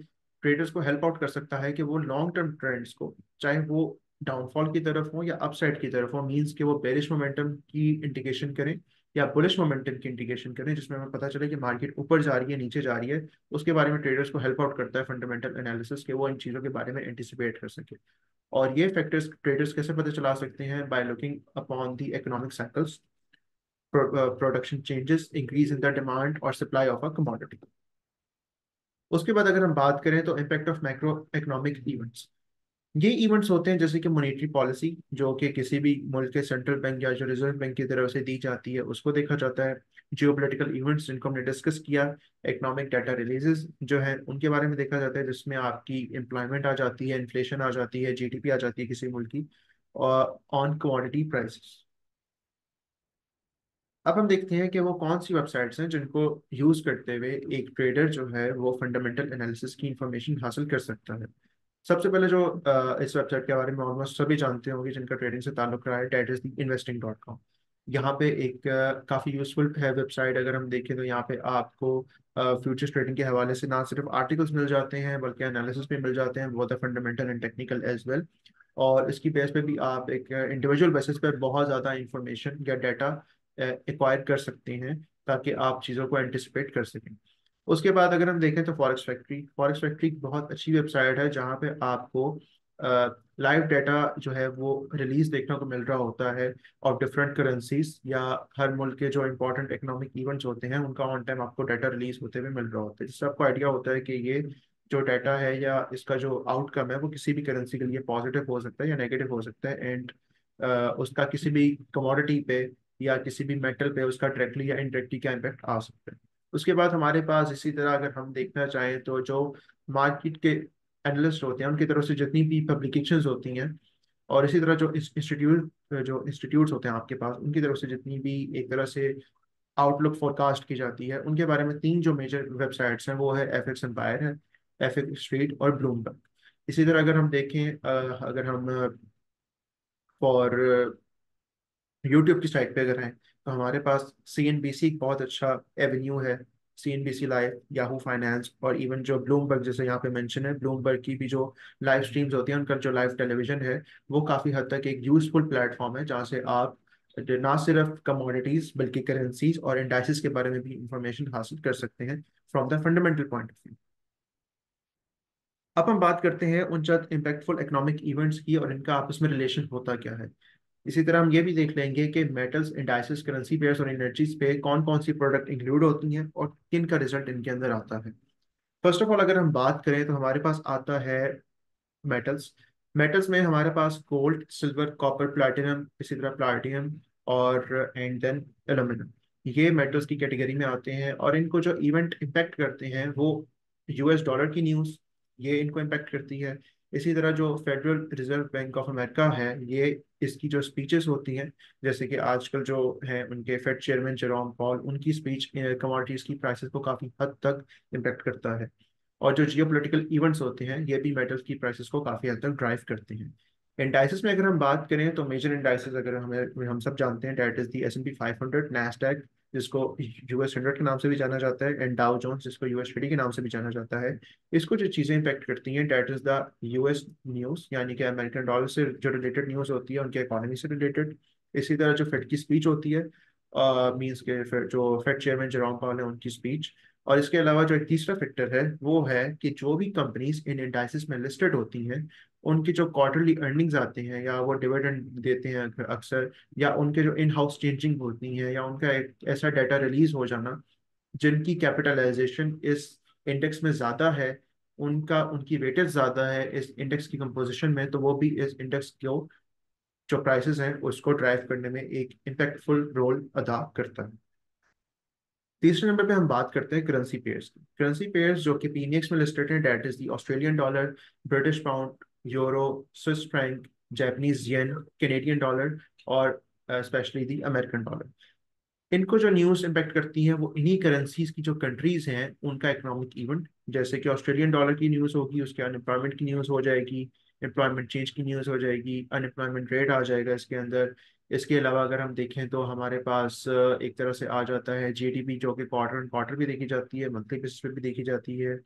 ट्रेडर्स को हेल्प आउट कर सकता है कि वो लॉन्ग टर्म ट्रेंड्स को, चाहे वो डाउनफॉल की तरफ़ हो या अपसाइड की तरफ़ हो मीन्स कि वो बेरिश मोमेंटम की इंडिकेशन करें। या बुलिश मोमेंटम की इंडिकेशन करें, जिसमें हमें पता चले कि मार्केट ऊपर जा रही है, नीचे जा रही है, उसके बारे में ट्रेडर्स को हेल्प आउट करता है फंडामेंटल एनालिसिस के, वो इन चीज़ों के बारे में एंटिसिपेट कर सके। और ये फैक्टर्स ट्रेडर्स कैसे पता चला सकते हैं? By looking upon the economic cycles production changes increase in the demand और सप्लाई ऑफ़ अ कमोडिटी उसके बाद अगर हम बात करें तो impact of macroeconomic events ये इवेंट्स होते हैं, जैसे कि मॉनेटरी पॉलिसी जो कि किसी भी मुल्क के सेंट्रल बैंक या जो रिज़र्व बैंक की तरफ़ से दी जाती है, उसको देखा जाता है। जियोपोलिटिकल इवेंट्स जिनको हमने डिस्कस किया इकोनॉमिक डाटा रिलीजेस जो है, उनके बारे में देखा जाता है, जिसमें आपकी एम्प्लॉयमेंट आ जाती है इन्फ्लेशन आ जाती है जीडीपी आ जाती है किसी मुल्क की और ऑन कमोडिटी प्राइसेस अब हम देखते हैं कि वो कौन सी वेबसाइट्स हैं, जिनको यूज़ करते हुए एक ट्रेडर जो है, वो फंडामेंटल एनालिसिस की इंफॉर्मेशन हासिल कर सकता है। सबसे पहले जो इस वेबसाइट के बारे में ऑलमोस्ट सभी जानते होंगे जिनका ट्रेडिंग से ताल्लुक रहा है that is investing dot com यहाँ पे एक काफ़ी यूजफुल है वेबसाइट अगर हम देखें तो यहाँ पे आपको फ्यूचर्स ट्रेडिंग के हवाले से ना सिर्फ़ आर्टिकल्स मिल जाते हैं, बल्कि एनालिसिस भी मिल जाते हैं बहुत fundamental and technical as well और इसकी बेस पे भी आप एक इंडिविजुअल बेसिस पे बहुत ज़्यादा इंफॉर्मेशन या डाटा एक्वायर कर सकते हैं, ताकि आप चीज़ों को एंटिसिपेट कर सकें। उसके बाद अगर हम देखें तो फॉरेक्स फैक्ट्री फॉरेक्स फैक्ट्री बहुत अच्छी वेबसाइट है जहाँ पे आपको लाइव डाटा जो है वो रिलीज़ देखने को मिल रहा होता है और डिफरेंट करेंसीज या हर मुल्क के जो इंपॉर्टेंट इकोनॉमिक इवेंट्स होते हैं उनका ऑन टाइम आपको डाटा रिलीज़ होते हुए मिल रहा होता है। जिससे आपको आइडिया होता है कि ये जो डाटा है या इसका जो आउटकम है वो किसी भी करेंसी के लिए पॉजिटिव हो सकता है या नेगेटिव हो सकता है एंड uh, उसका किसी भी कमोडिटी पे या किसी भी मेटल पे उसका डायरेक्टली या इनडायरेक्टली क्या इम्पैक्ट आ सकता है। उसके बाद हमारे पास इसी तरह अगर हम देखना चाहें तो जो मार्केट के एनालिस्ट होते हैं, उनकी तरफ़ से जितनी भी पब्लिकेशन होती हैं और इसी तरह जो इंस्टीट्यूट जो इंस्टीट्यूट्स होते हैं आपके पास, उनकी तरफ़ से जितनी भी एक तरह से आउटलुक फोरकास्ट की जाती है, उनके बारे में तीन जो मेजर वेबसाइट्स हैं वो है एफ़ एक्स एम्पायर है एफ़ एक्स स्ट्रीट और ब्लूमबर्ग इसी तरह अगर हम देखें अगर हम फॉर यूट्यूब की साइट पे अगर हैं तो हमारे पास सी एन बी सी बहुत अच्छा एवेन्यू है C N B C live Yahoo Finance और इवन जो ब्लूमबर्ग जैसे यहाँ पे मेंशन है ब्लूमबर्ग की भी जो लाइव स्ट्रीम्स होती हैं, उनका जो लाइव टेलीविज़न है, वो काफ़ी हद तक एक यूजफुल प्लेटफॉर्म है, जहाँ से आप ना सिर्फ़ कमोडिटीज बल्कि करेंसीज और इंडाइसिस के बारे में भी इंफॉर्मेशन हासिल कर सकते हैं from the fundamental point of view अब हम बात करते हैं उन चंद इम्पैक्टफुल इकोनॉमिक इवेंट्स की और इनका आपस में रिलेशन होता क्या है। इसी तरह हम ये भी देख लेंगे कि मेटल्स इंडाइसिस करेंसी पेयर्स और एनर्जीज पे कौन कौन सी प्रोडक्ट इंक्लूड होती हैं और किन का रिज़ल्ट इनके अंदर आता है। फ़र्स्ट ऑफ़ ऑल अगर हम बात करें तो हमारे पास आता है मेटल्स मेटल्स में हमारे पास गोल्ड सिल्वर कॉपर प्लैटिनम इसी तरह प्लाटिनम और एंड देन एलुमिनियम ये मेटल्स की कैटेगरी में आते हैं और इनको जो इवेंट इम्पैक्ट करते हैं वो यूएस डॉलर की न्यूज़ ये इनको इम्पैक्ट करती है। इसी तरह जो Federal Reserve Bank of America है, ये इसकी जो स्पीचेस होती हैं, जैसे कि आजकल जो है उनके फेड चेयरमैन जेरोम पॉल उनकी स्पीच कमोडिटीज की प्राइसेस को काफ़ी हद तक इम्पेक्ट करता है। और जो जियो पोलिटिकल इवेंट्स होते हैं, ये भी मेटल्स की प्राइसेस को काफ़ी हद तक ड्राइव करते हैं। इंडाइसिस में अगर हम बात करें तो मेजर इंडाइसिस अगर हमें, हम सब जानते हैं that is the S and P five hundred Nasdaq जिसको यूएस हंड्रेड के नाम से भी जाना जाता है एंड डाउ जोन्स जिसको यूएस फिफ्टी के नाम से भी जाना जाता है, इसको जो चीज़ें इम्पैक्ट करती हैं that is the US news यानी कि अमेरिकन डॉलर से जो रिलेटेड न्यूज़ होती है, उनके इकोनॉमी से रिलेटेड इसी तरह जो फेड की स्पीच होती है मीन्स के जो फेड चेयरमैन जेरोम पॉल है, उनकी स्पीच और इसके अलावा जो एक तीसरा फैक्टर है, वो है कि जो भी कंपनीज़ इन इंडाइसिस में लिस्टेड होती हैं उनकी जो क्वार्टरली अर्निंग्स आते हैं या वो डिविडेंड देते हैं अक्सर, या उनके जो इन हाउस चेंजिंग होती हैं या उनका एक ऐसा डाटा रिलीज़ हो जाना, जिनकी कैपिटलाइजेशन इस इंडेक्स में ज़्यादा है, उनका, उनकी वेटेज ज़्यादा है इस इंडेक्स की कंपोजिशन में तो वो भी इस इंडेक्स को, जो प्राइसेस हैं, उसको ड्राइव करने में एक इम्पैक्टफुल रोल अदा करता है। तीसरे नंबर पे हम बात करते हैं करेंसी पेयर्स की। करेंसी पेयर्स जो कि पीनियक्स में लिस्टेड हैं that is the Australian dollar British pound euro, Swiss franc Japanese yen Canadian dollar और स्पेशली दी अमेरिकन डॉलर इनको जो न्यूज़ इम्पेक्ट करती हैं, वो इन्हीं करेंसीज की जो कंट्रीज़ हैं, उनका इकोनॉमिक इवेंट जैसे कि ऑस्ट्रेलियन डॉलर की न्यूज़ होगी, उसके अनएम्प्लॉयमेंट की न्यूज़ हो जाएगी एम्प्लॉयमेंट चेंज की न्यूज़ हो जाएगी अनएम्प्लॉयमेंट रेट आ जाएगा इसके अंदर। इसके अलावा अगर हम देखें तो हमारे पास एक तरह से आ जाता है जीडीपी जो कि क्वार्टर एंड क्वार्टर भी देखी जाती है मंथली बेसिस पे भी देखी जाती है।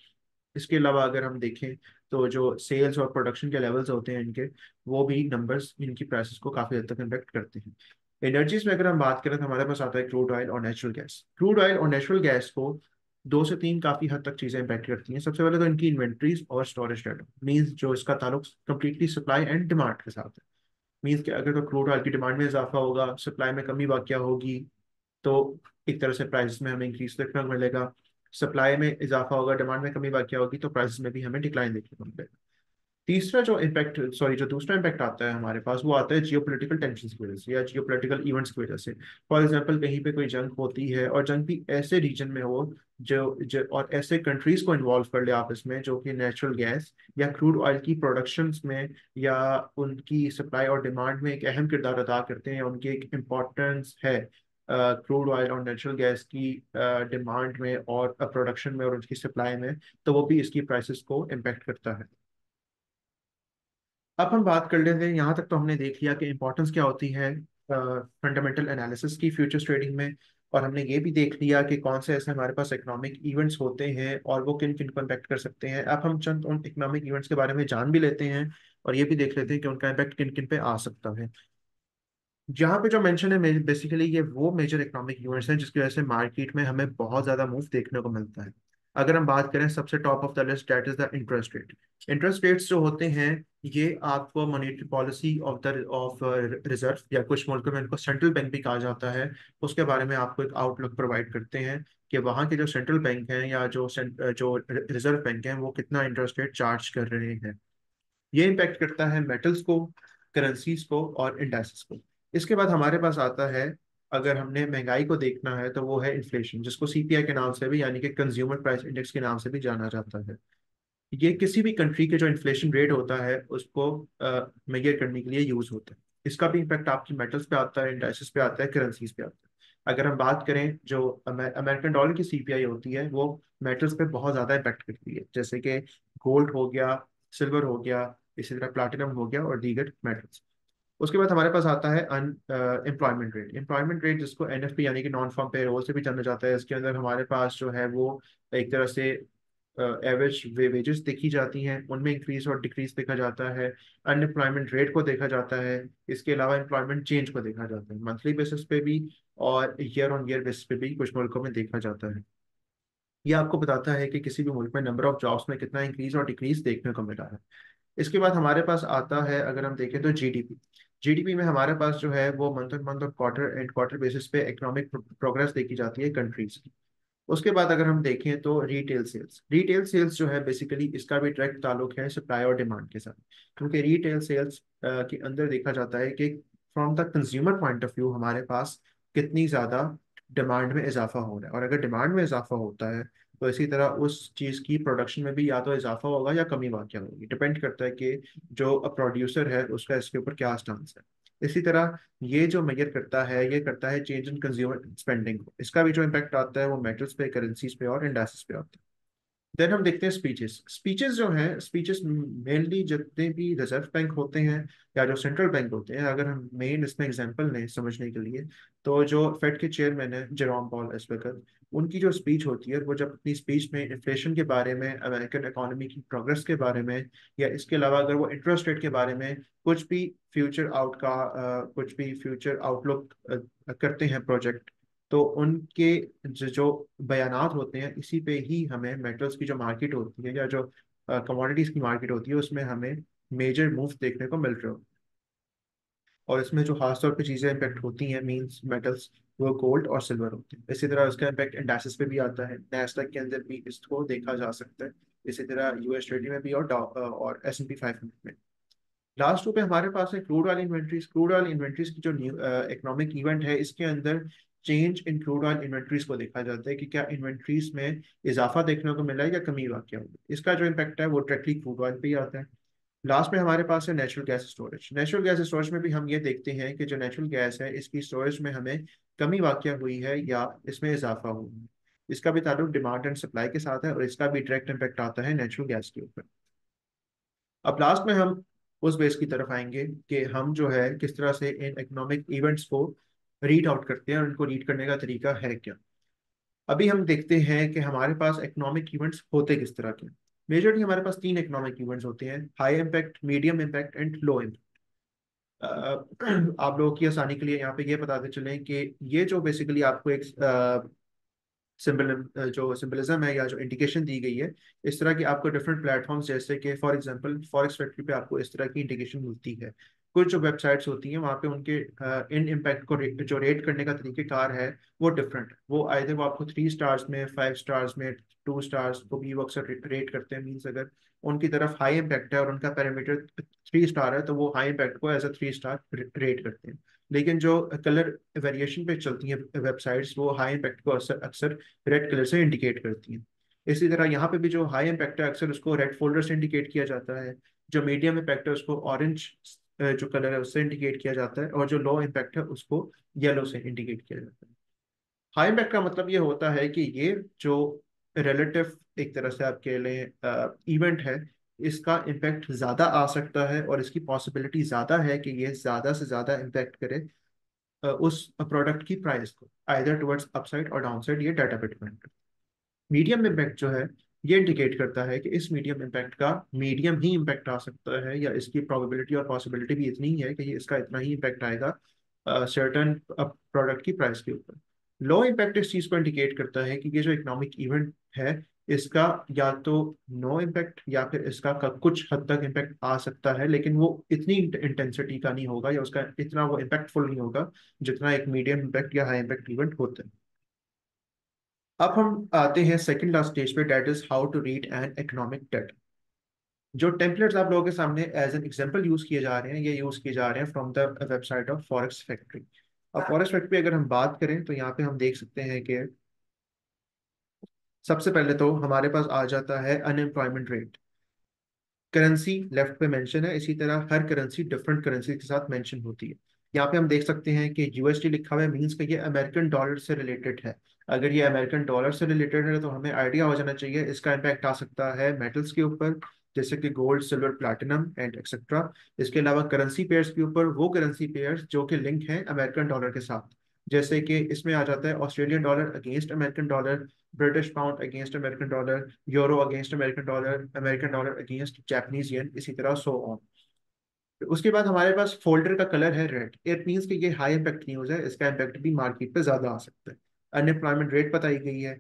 इसके अलावा अगर हम देखें तो जो सेल्स और प्रोडक्शन के लेवल्स होते हैं इनके, वो भी नंबर्स इनकी प्राइसेस को काफ़ी हद तक इम्पेक्ट करते हैं। एनर्जीज में अगर हम बात करें तो हमारे पास आता है क्रूड ऑयल और नेचुरल गैस क्रूड ऑयल और नेचुरल गैस को दो से तीन काफ़ी हद तक चीज़ें इम्पैक्ट करती हैं। सबसे पहले तो इनकी इन्वेंट्रीज और स्टोरेज डाटा मीन्स जो इसका ताल्लुक कंप्लीटली सप्लाई एंड डिमांड के साथ है। मीन्स कि अगर तो क्रूड ऑयल की डिमांड में इजाफा होगा सप्लाई में कमी वाक़ होगी तो एक तरह से प्राइस में हमें इंक्रीज देखने को मिलेगा। सप्लाई में इजाफा होगा डिमांड में कमी वाक़ होगी तो प्राइस में भी हमें डिक्लाइन देखने को मिलेगा। तीसरा जो इम्पैक्ट सॉरी जो दूसरा इम्पैक्ट आता है हमारे पास वो आता है जियो पोलिटिकल टेंशन की वजह से या जियो पोलिटिकल इवेंट्स की वजह से। फॉर एग्ज़ाम्पल कहीं पे कोई जंग होती है और जंग भी ऐसे रीजन में हो जो, जो और ऐसे कंट्रीज़ को इन्वॉल्व कर ले आपस में जो कि नेचुरल गैस या क्रूड ऑयल की प्रोडक्शन में या उनकी सप्लाई और डिमांड में एक अहम किरदार अदा करते हैं उनकी एक इम्पोर्टेंस है। क्रूड ऑयल और नेचुरल गैस की डिमांड में और प्रोडक्शन में और उनकी सप्लाई में तो वो भी इसकी प्राइसेस को इम्पेक्ट करता है। अब हम बात कर लेते हैं, यहाँ तक तो हमने देख लिया कि इम्पोर्टेंस क्या होती है फंडामेंटल एनालिसिस की फ्यूचर्स ट्रेडिंग में, और हमने ये भी देख लिया कि कौन से ऐसे हमारे पास इकोनॉमिक इवेंट्स होते हैं और वो किन किन को इम्पेक्ट कर सकते हैं। अब हम चंद उन इकोनॉमिक इवेंट्स के बारे में जान भी लेते हैं और ये भी देख लेते हैं कि उनका इम्पैक्ट किन किन पे आ सकता है। यहाँ पे जो मेंशन है बेसिकली ये वो मेजर इकोनॉमिक इवेंट्स हैं, जिसकी वजह से मार्केट में हमें बहुत ज़्यादा मूव देखने को मिलता है। अगर हम बात करें, सबसे top of the list that is the interest rate interest rates जो होते हैं, ये आपको monetary policy of the of reserve या कुछ मुल्कों में इनको सेंट्रल बैंक भी कहा जाता है, उसके बारे में आपको एक आउटलुक प्रोवाइड करते हैं कि वहाँ के जो सेंट्रल बैंक हैं या जो जो रिज़र्व बैंक हैं, वो कितना इंटरेस्ट रेट चार्ज कर रहे हैं। ये इम्पेक्ट करता है मेटल्स को करेंसीज को और इंडेक्सेस को। इसके बाद हमारे पास आता है, अगर हमने महँगाई को देखना है तो वो है इन्फ्लेशन जिसको सीपीआई के नाम से भी, यानी कि कंज्यूमर प्राइस इंडेक्स के नाम से भी जाना जाता है। ये किसी भी कंट्री के जो इन्फ्लेशन रेट होता है, उसको मेजर करने के लिए यूज़ होता है। इसका भी इम्पैक्ट आपकी मेटल्स पे आता है इंडाइसिस पे आता है करेंसीज पे आता है। अगर हम बात करें, जो अमेरिकन डॉलर की सीपीआई होती है, वो मेटल्स पे बहुत ज़्यादा इम्पैक्ट करती है। जैसे कि गोल्ड हो गया सिल्वर हो गया, इसी तरह प्लाटिनम हो गया और दीगर मेटल्स उसके बाद हमारे पास आता है एम्प्लॉयमेंट रेट एम्प्लॉयमेंट रेट जिसको एन एफ़ पी यानी कि नॉन फॉर्म पे रोल से भी जाना जाता है, इसके अंदर हमारे पास जो है वो एक तरह से एवरेज वेजेस देखी जाती हैं। उनमें इंक्रीज और डिक्रीज देखा जाता है। अनएम्प्लॉयमेंट रेट को देखा जाता है। इसके अलावा एम्प्लॉयमेंट चेंज को देखा जाता है। मंथली बेसिस पे भी और ईयर ऑन ईयर बेसिस पे भी कुछ मुल्कों में देखा जाता है। ये आपको बताता है कि किसी भी मुल्क में नंबर ऑफ़ जॉब्स में कितना इंक्रीज और डिक्रीज देखने को मिला है। इसके बाद हमारे पास आता है, अगर हम देखें तो जीडीपी जीडीपी में हमारे पास जो है वो मंथ ऑन मंथ और क्वार्टर एंड क्वार्टर बेसिस पे इकोनॉमिक प्रोग्रेस देखी जाती है कंट्रीज़ की। उसके बाद अगर हम देखें तो रिटेल सेल्स रिटेल सेल्स जो है बेसिकली इसका भी डायरेक्ट ताल्लुक है सप्लाई और डिमांड के साथ। क्योंकि रिटेल सेल्स के अंदर देखा जाता है कि from the consumer point of view हमारे पास कितनी ज़्यादा डिमांड में इजाफा हो रहा है। और अगर डिमांड में इजाफा होता है तो इसी तरह उस चीज़ की प्रोडक्शन में भी या तो इजाफा होगा या कमी वाक़ होगी। डिपेंड करता है कि जो प्रोड्यूसर है, उसका इसके ऊपर क्या स्टांस है। इसी तरह ये जो मेजर करता है, ये करता है चेंज इन कंज्यूमर स्पेंडिंग इसका भी जो इम्पैक्ट आता है, वो मेटल्स पे करेंसीज पे और इंडस्ट्रीज़ पे आता है। देन हम देखते हैं स्पीचेस स्पीचेस जो हैं स्पीचेस मेनली जितने भी रिज़र्व बैंक होते हैं या जो सेंट्रल बैंक होते हैं, अगर हम मेन इसमें एग्जांपल लें समझने के लिए तो जो फेड के चेयरमैन है जेरोम पॉल वक्त उनकी जो स्पीच होती है, वो जब अपनी स्पीच में इन्फ्लेशन के बारे में अमेरिकन इकोनॉमी की प्रोग्रेस के बारे में, या इसके अलावा अगर वो इंटरेस्ट रेट के बारे में कुछ भी फ्यूचर आउट का कुछ भी फ्यूचर आउटलुक करते हैं प्रोजेक्ट तो उनके जो, बयानात होते हैं इसी पे ही हमें मेटल्स की जो मार्केट होती है या जो कमोडिटीज़ की मार्केट होती है उसमें हमें मेजर मूव देखने को मिल रहे हो। और इसमें जो खासतौर पर चीज़ें इम्पेक्ट होती हैं मीन्स मेटल्स वो गोल्ड और सिल्वर होते हैं। इसी तरह उसका इम्पैक्ट इंडासिस पे भी आता है। नैसडैक के अंदर भी इसको देखा जा सकता है। इसी तरह यूएस ट्वेंटी में भी और और S and P five hundred में। लास्ट टू पे हमारे पास है crude oil inventories crude oil inventories की जो इकोनॉमिक इवेंट है इसके अंदर change in crude oil inventories को देखा जाता है कि क्या इन्वेंट्रीज में इजाफा देखने को मिला है या कमी वाक्य होगी? इसका जो इम्पैक्ट है वो डायरेक्टली क्रूड ऑयल पे ही आता है। लास्ट में हमारे पास है natural gas storage natural gas storage में भी हम ये देखते हैं कि जो नेचुरल गैस है, इसकी स्टोरेज में हमें कमी वाक्य हुई है या इसमें इजाफा हुआ है। इसका भी ताल्लुक डिमांड एंड सप्लाई के साथ है और इसका भी डायरेक्ट इम्पैक्ट आता है नेचुरल गैस के ऊपर। अब लास्ट में हम उस बेस की तरफ़ आएँगे कि हम जो है किस तरह से इन इकोनॉमिक इवेंट्स को रीड आउट करते हैं और इनको रीड करने का तरीका है क्या? अभी हम देखते हैं कि हमारे पास इकोनॉमिक इवेंट्स होते किस तरह के मेजरली हमारे पास तीन इकोनॉमिक इवेंट्स होते हैं high impact medium impact and low impact आप लोगों की आसानी के लिए यहाँ पे ये बताते चलें कि ये जो बेसिकली आपको एक सिंबल जो सिंबलिज्म है या जो इंडिकेशन दी गई है, इस तरह की आपको डिफरेंट प्लेटफॉर्म्स जैसे कि फॉर एग्जांपल फॉरेक्स फैक्ट्री पे आपको इस तरह की इंडिकेशन मिलती है। कुछ जो वेबसाइट्स होती हैं वहाँ पे उनके इन uh, इम्पैक्ट को रे, जो रेट करने का तरीक़ेकार है वो डिफरेंट वो आए वो आपको थ्री स्टार्स में फाइव स्टार्स में टू स्टार्स को भी वो अक्सर रेट करते हैं मीन्स अगर उनकी तरफ़ हाई इम्पैक्ट है और उनका पैरामीटर थ्री स्टार है तो वो हाई इम्पैक्ट को as a three star rate करते हैं. लेकिन जो कलर वेरिएशन पे चलती हैं वेबसाइट्स वो हाई इम्पैक्ट को अक्सर अक्सर रेड कलर से इंडिकेट करती हैं. इसी तरह यहाँ पे भी जो हाई इम्पैक्ट है अक्सर उसको रेड फोल्डर से इंडिकेट किया जाता है. जो मीडियम इम्पैक्ट है उसको ऑरेंज जो कलर है उससे इंडिकेट किया जाता है और जो लो इम्पैक्ट है उसको येलो से इंडिकेट किया जाता है। हाई इम्पैक्ट का मतलब ये होता है कि ये जो रिलेटिव एक तरह से आप कह लें इवेंट है, इसका इम्पैक्ट ज़्यादा आ सकता है और इसकी पॉसिबिलिटी ज़्यादा है कि ये ज़्यादा से ज़्यादा इम्पैक्ट करे उस प्रोडक्ट की प्राइस को आइदर टुवर्ड्स अपसाइड और डाउनसाइड ये डाटा पे डिपेंड मीडियम इम्पैक्ट जो है ये इंडिकेट करता है कि इस मीडियम इम्पैक्ट का मीडियम ही इम्पैक्ट आ सकता है या इसकी प्रोबेबिलिटी और पॉसिबिलिटी भी इतनी ही है कि इसका इतना ही इम्पैक्ट आएगा सर्टन प्रोडक्ट की प्राइस के ऊपर। लो इम्पैक्ट इस चीज़ को इंडिकेट करता है कि ये जो इकोनॉमिक इवेंट है, इसका या तो नो इम्पैक्ट या फिर इसका कुछ हद तक इम्पैक्ट आ सकता है, लेकिन वो इतनी इंटेंसिटी का नहीं होगा या उसका इतना वो इम्पैक्टफुल नहीं होगा जितना एक मीडियम इम्पैक्ट या हाई इम्पैक्ट इवेंट होता है। अब हम आते हैं सेकंड लास्ट स्टेज पे that is how to read an economic date जो टेम्पलेट्स आप लोगों के सामने एज एन एग्जांपल यूज़ किए जा रहे हैं, ये यूज़ किए जा रहे हैं from the website of forex factory अब फॉरेक्स फैक्ट्री अगर हम बात करें तो यहाँ पे हम देख सकते हैं कि सबसे पहले तो हमारे पास आ जाता है अनएम्प्लॉयमेंट रेट करेंसी लेफ़्ट पे मेंशन है, इसी तरह हर करेंसी डिफरेंट करेंसी के साथ मेंशन होती है. यहाँ पे हम देख सकते हैं कि यूएसडी लिखा हुआ है मीन्स का ये अमेरिकन डॉलर से रिलेटेड है. अगर ये अमेरिकन डॉलर से रिलेटेड है तो हमें आइडिया हो जाना चाहिए, इसका इम्पैक्ट आ सकता है मेटल्स के ऊपर, जैसे कि gold silver platinum and etcetera इसके अलावा करेंसी पेयर्स के ऊपर, वो करेंसी पेयर्स जो कि लिंक हैं अमेरिकन डॉलर के साथ। जैसे कि इसमें आ जाता है Australian dollar against American dollar British pound against American dollar euro against American dollar American dollar against Japanese yen इसी तरह सो ऑन उसके बाद हमारे पास फोल्डर का कलर है रेड इट मीन्स कि ये हाई इम्पैक्ट न्यूज़ है, इसका इम्पैक्ट भी मार्केट पे ज़्यादा आ सकता है। अनएम्प्लॉयमेंट रेट बताई गई है।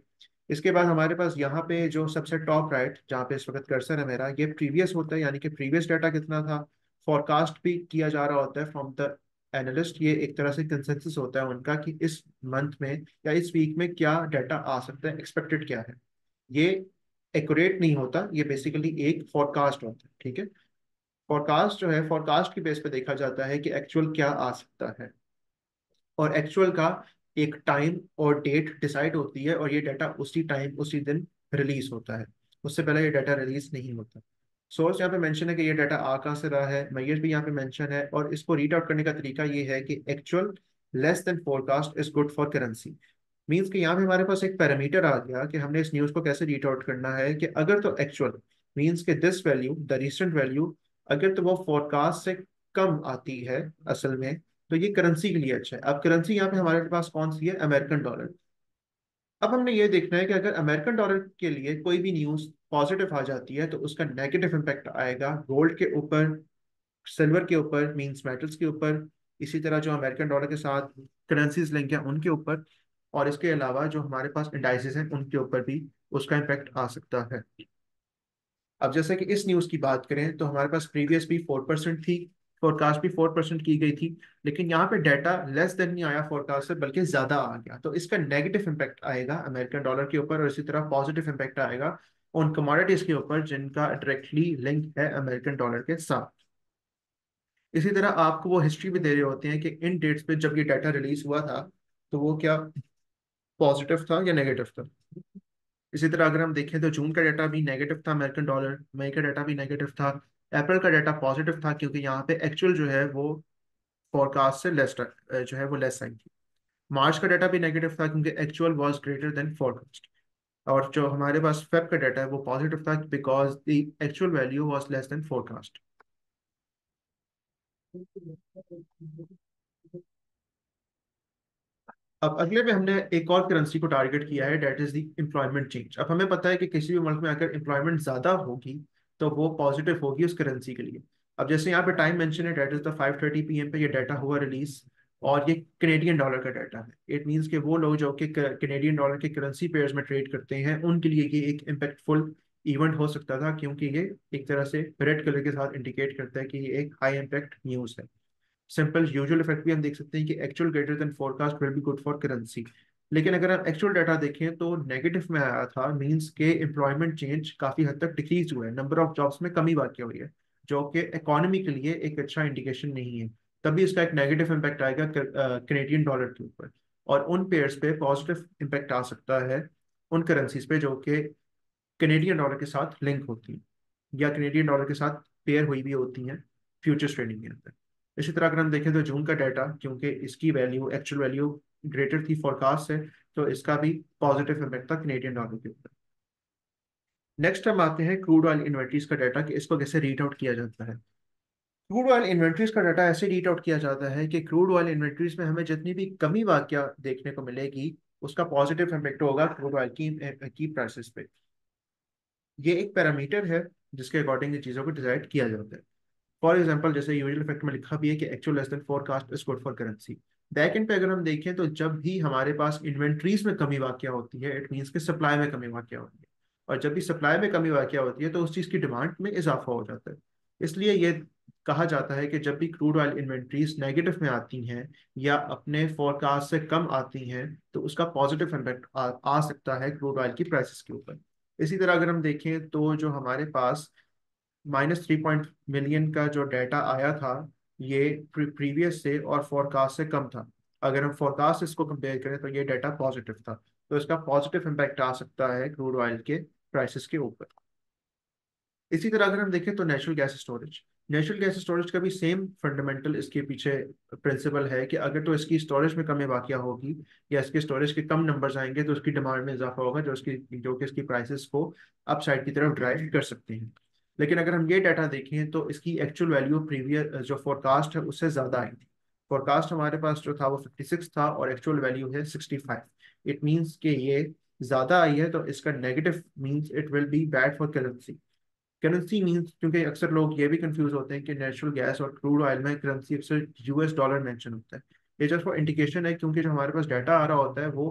इसके बाद हमारे पास यहाँ पे जो सबसे टॉप राइट जहाँ पे इस वक्त कर्सर है मेरा, ये प्रीवियस होता है, यानी कि प्रीवियस डाटा कितना था? फॉरकास्ट भी किया जा रहा होता है फ्रॉम द एनालिस्ट ये एक तरह से कंसेंसस होता है उनका कि इस मंथ में या इस वीक में क्या डाटा आ सकता है एक्सपेक्टेड क्या है। ये एक्यूरेट नहीं होता, ये बेसिकली एक फॉरकास्ट होता है, ठीक है? फॉरकास्ट जो है फॉरकास्ट की बेस पे देखा जाता है कि एक्चुअल क्या आ सकता है। और एक्चुअल का एक टाइम और डेट डिसाइड होती है और ये डाटा उसी टाइम उसी दिन रिलीज़ होता है। उससे पहले ये डाटा रिलीज़ नहीं होता। सोर्स यहाँ पे मेंशन है कि ये डाटा आ कहाँ से रहा है? मैयर्स भी यहाँ पे मेंशन है और इसको रीड आउट करने का तरीका ये है कि actual less than forecast is good for currency means कि यहाँ पे हमारे पास एक पैरामीटर आ गया कि हमने इस न्यूज़ को कैसे रीड आउट करना है कि अगर तो एक्चुअल मीन्स के this value the recent value अगर तो वो फोरकास्ट से कम आती है असल में तो ये करेंसी के लिए अच्छा है। अब करेंसी यहाँ पे हमारे पास कौन सी है? अमेरिकन डॉलर अब हमने ये देखना है कि अगर अमेरिकन डॉलर के लिए कोई भी न्यूज़ पॉजिटिव आ जाती है तो उसका नेगेटिव इम्पैक्ट आएगा गोल्ड के ऊपर सिल्वर के ऊपर मींस मेटल्स के ऊपर। इसी तरह जो अमेरिकन डॉलर के साथ करेंसीज है उनके ऊपर, और इसके अलावा जो हमारे पास इंडाइसिस हैं, उनके ऊपर भी उसका इम्पैक्ट आ सकता है। अब जैसे कि इस न्यूज़ की बात करें तो हमारे पास प्रीवियस भी फोर परसेंट थी फोरकास्ट भी फोर परसेंट की गई थी, लेकिन यहाँ पे डाटा लेस देन नहीं आया फोरकास्ट से, बल्कि ज़्यादा आ गया। तो इसका नेगेटिव इम्पैक्ट आएगा अमेरिकन डॉलर के ऊपर और इसी तरह पॉजिटिव इम्पैक्ट आएगा उन कमोडिटीज के ऊपर, जिनका डायरेक्टली लिंक है अमेरिकन डॉलर के साथ। इसी तरह आपको वो हिस्ट्री भी दे रहे होते हैं कि इन डेट्स पे जब ये डाटा रिलीज़ हुआ था तो वो क्या पॉजिटिव था या नेगेटिव था? इसी तरह अगर हम देखें तो जून का डाटा भी नेगेटिव था अमेरिकन डॉलर मई का डाटा भी नेगेटिव था अप्रैल का डाटा पॉजिटिव था क्योंकि यहाँ पे एक्चुअल जो है वो फोरकास्ट से लेस जो है वो लेस आई थी। मार्च का डाटा भी नेगेटिव था क्योंकि actual was greater than forecast और जो हमारे पास फेब का डाटा है वो पॉजिटिव था because the actual value was less than forecast अब अगले में हमने एक और करेंसी को टारगेट किया है that is the employment change अब हमें पता है कि किसी भी मुल्क में अगर एम्प्लॉयमेंट ज़्यादा होगी तो वो पॉजिटिव होगी उस करेंसी के लिए। अब जैसे यहाँ पे टाइम मेंशन है that is the five thirty P M पे ये डाटा हुआ रिलीज़ और ये कनेडियन डॉलर का डाटा है। इट मीन्स कि वो लोग जो कि कनेडियन डॉलर के करेंसी पेयर्स में ट्रेड करते हैं, उनके लिए ये एक इम्पैक्टफुल इवेंट हो सकता था, क्योंकि ये एक तरह से रेड कलर के साथ इंडिकेट करता है कि ये एक हाई इम्पैक्ट न्यूज़ है। सिंपल यूजुअल इफ़ेक्ट भी हम देख सकते हैं कि actual greater than forecast will be good for currency लेकिन अगर हम एक्चुअल डाटा देखें तो नेगेटिव में आया था मींस के एम्प्लॉयमेंट चेंज काफ़ी हद तक डिक्रीज हुआ है। नंबर ऑफ़ जॉब्स में कमी वाक्य हुई है, जो कि इकोनॉमी के लिए एक अच्छा इंडिकेशन नहीं है। तभी इसका एक नेगेटिव इम्पैक्ट आएगा कनेडियन डॉलर के ऊपर। और उन पेयर्स पे पॉजिटिव इम्पैक्ट आ सकता है उन करेंसीज पे जो कि कनेडियन डॉलर के साथ लिंक होती हैं, या कनेडियन डॉलर के साथ पेयर हुई भी होती हैं फ्यूचर्स ट्रेडिंग के अंदर। इसी तरह अगर हम देखें तो जून का डाटा क्योंकि इसकी वैल्यू एक्चुअल वैल्यू ग्रेटर थी फॉरकास्ट से तो इसका भी पॉजिटिव इफ़ेक्ट था कनेडियन डॉलर के ऊपर। नेक्स्ट हम आते हैं क्रूड ऑयल इन्वेंट्रीज का डाटा कि इसको कैसे रीड आउट किया जाता है। क्रूड ऑयल इन्वेंट्रीज का डाटा ऐसे रीड आउट किया जाता है कि क्रूड ऑयल इन्वेंट्रीज में हमें जितनी भी कमी वाक्य देखने को मिलेगी, उसका पॉजिटिव इम्पेक्ट होगा क्रूड ऑयल की की प्राइसेस पे। ये एक पैरामीटर है जिसके अकॉर्डिंग ये चीज़ों को डिसाइड किया जाता है। फॉर एग्ज़ाम्पल जैसे यूजल इफ़ेक्ट में लिखा भी है कि actual less than forecast is good for currency back end पे अगर हम देखें तो जब भी हमारे पास इन्वेंट्रीज में कमी वाक्य होती है इट मीन्स कि सप्लाई में कमी वाक्य होती है। और जब भी सप्लाई में कमी वाक्य होती है तो उस चीज़ की डिमांड में इजाफा हो जाता है। इसलिए ये कहा जाता है कि जब भी क्रूड ऑयल इन्वेंट्रीज नेगेटिव में आती हैं या अपने फोरकास्ट से कम आती हैं तो उसका पॉजिटिव इम्पैक्ट आ, आ सकता है क्रूड ऑयल की प्राइसेस के ऊपर। इसी तरह अगर हम देखें तो जो हमारे पास माइनस थ्री पॉइंट मिलियन का जो डाटा आया था ये प्रीवियस से और फोरकास्ट से कम था। अगर हम फोरकास्ट इसको कंपेयर करें तो ये डाटा पॉजिटिव था। तो इसका पॉजिटिव इम्पैक्ट आ सकता है क्रूड ऑयल के प्राइसेस के ऊपर। इसी तरह अगर हम देखें तो natural gas storage natural gas storage का भी सेम फंडामेंटल इसके पीछे प्रिंसिपल है कि अगर तो इसकी स्टोरेज में कमी वाक़ होगी या इसके स्टोरेज के कम नंबर्स आएँगे तो उसकी डिमांड में इजाफा होगा जो उसकी, जो कि इसकी प्राइसेस को अपसाइड की तरफ़ ड्राइव कर सकते हैं। लेकिन अगर हम ये डाटा देखें तो इसकी एक्चुअल वैल्यू प्रीवियस जो फोरकास्ट है, उससे ज़्यादा आई थी। फोरकास्ट हमारे पास जो था वो 56 था और एक्चुअल वैल्यू है 65 इट मींस कि ये ज़्यादा आई है तो इसका negative means it will be bad for currency currency means क्योंकि अक्सर लोग ये भी कंफ्यूज होते हैं कि नेचुरल गैस और क्रूड ऑयल में करेंसी अक्सर यूएस डॉलर मेंशन होता है। ये जस्ट फॉर इंडिकेशन है क्योंकि जो हमारे पास डाटा आ रहा होता है वो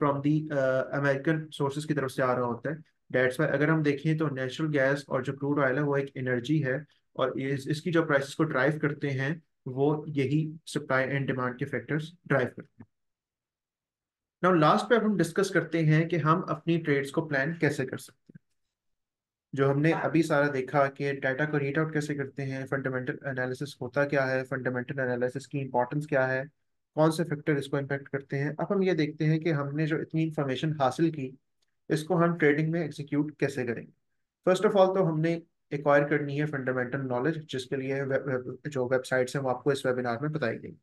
फ्रॉम दी अमेरिकन सोर्सेज की तरफ़ से आ रहा होता है। डेट्स वाई अगर हम देखें तो नेचुरल गैस और जो क्रूड ऑयल है वो एक एनर्जी है और इस, इसकी जो प्राइसेस को ड्राइव करते हैं वो यही सप्लाई एंड डिमांड के फैक्टर्स ड्राइव करते हैं। नाउ लास्ट पे अब हम डिस्कस करते हैं कि हम अपनी ट्रेड्स को प्लान कैसे कर सकते हैं। जो हमने अभी सारा देखा कि डाटा को रीड आउट कैसे करते हैं फंडामेंटल एनालिसिस होता क्या है फंडामेंटल एनालिसिस की इंपॉर्टेंस क्या है कौन से फैक्टर इसको इम्पेक्ट करते हैं। अब हम ये देखते हैं कि हमने जो इतनी इंफॉर्मेशन हासिल की इसको हम ट्रेडिंग में एग्जीक्यूट कैसे करेंगे? फ़र्स्ट ऑफ़ ऑल तो हमने एक्वायर करनी है फंडामेंटल नॉलेज जिसके लिए वे, वे, जो वेबसाइट्स हैं वो आपको इस वेबिनार में बताई गई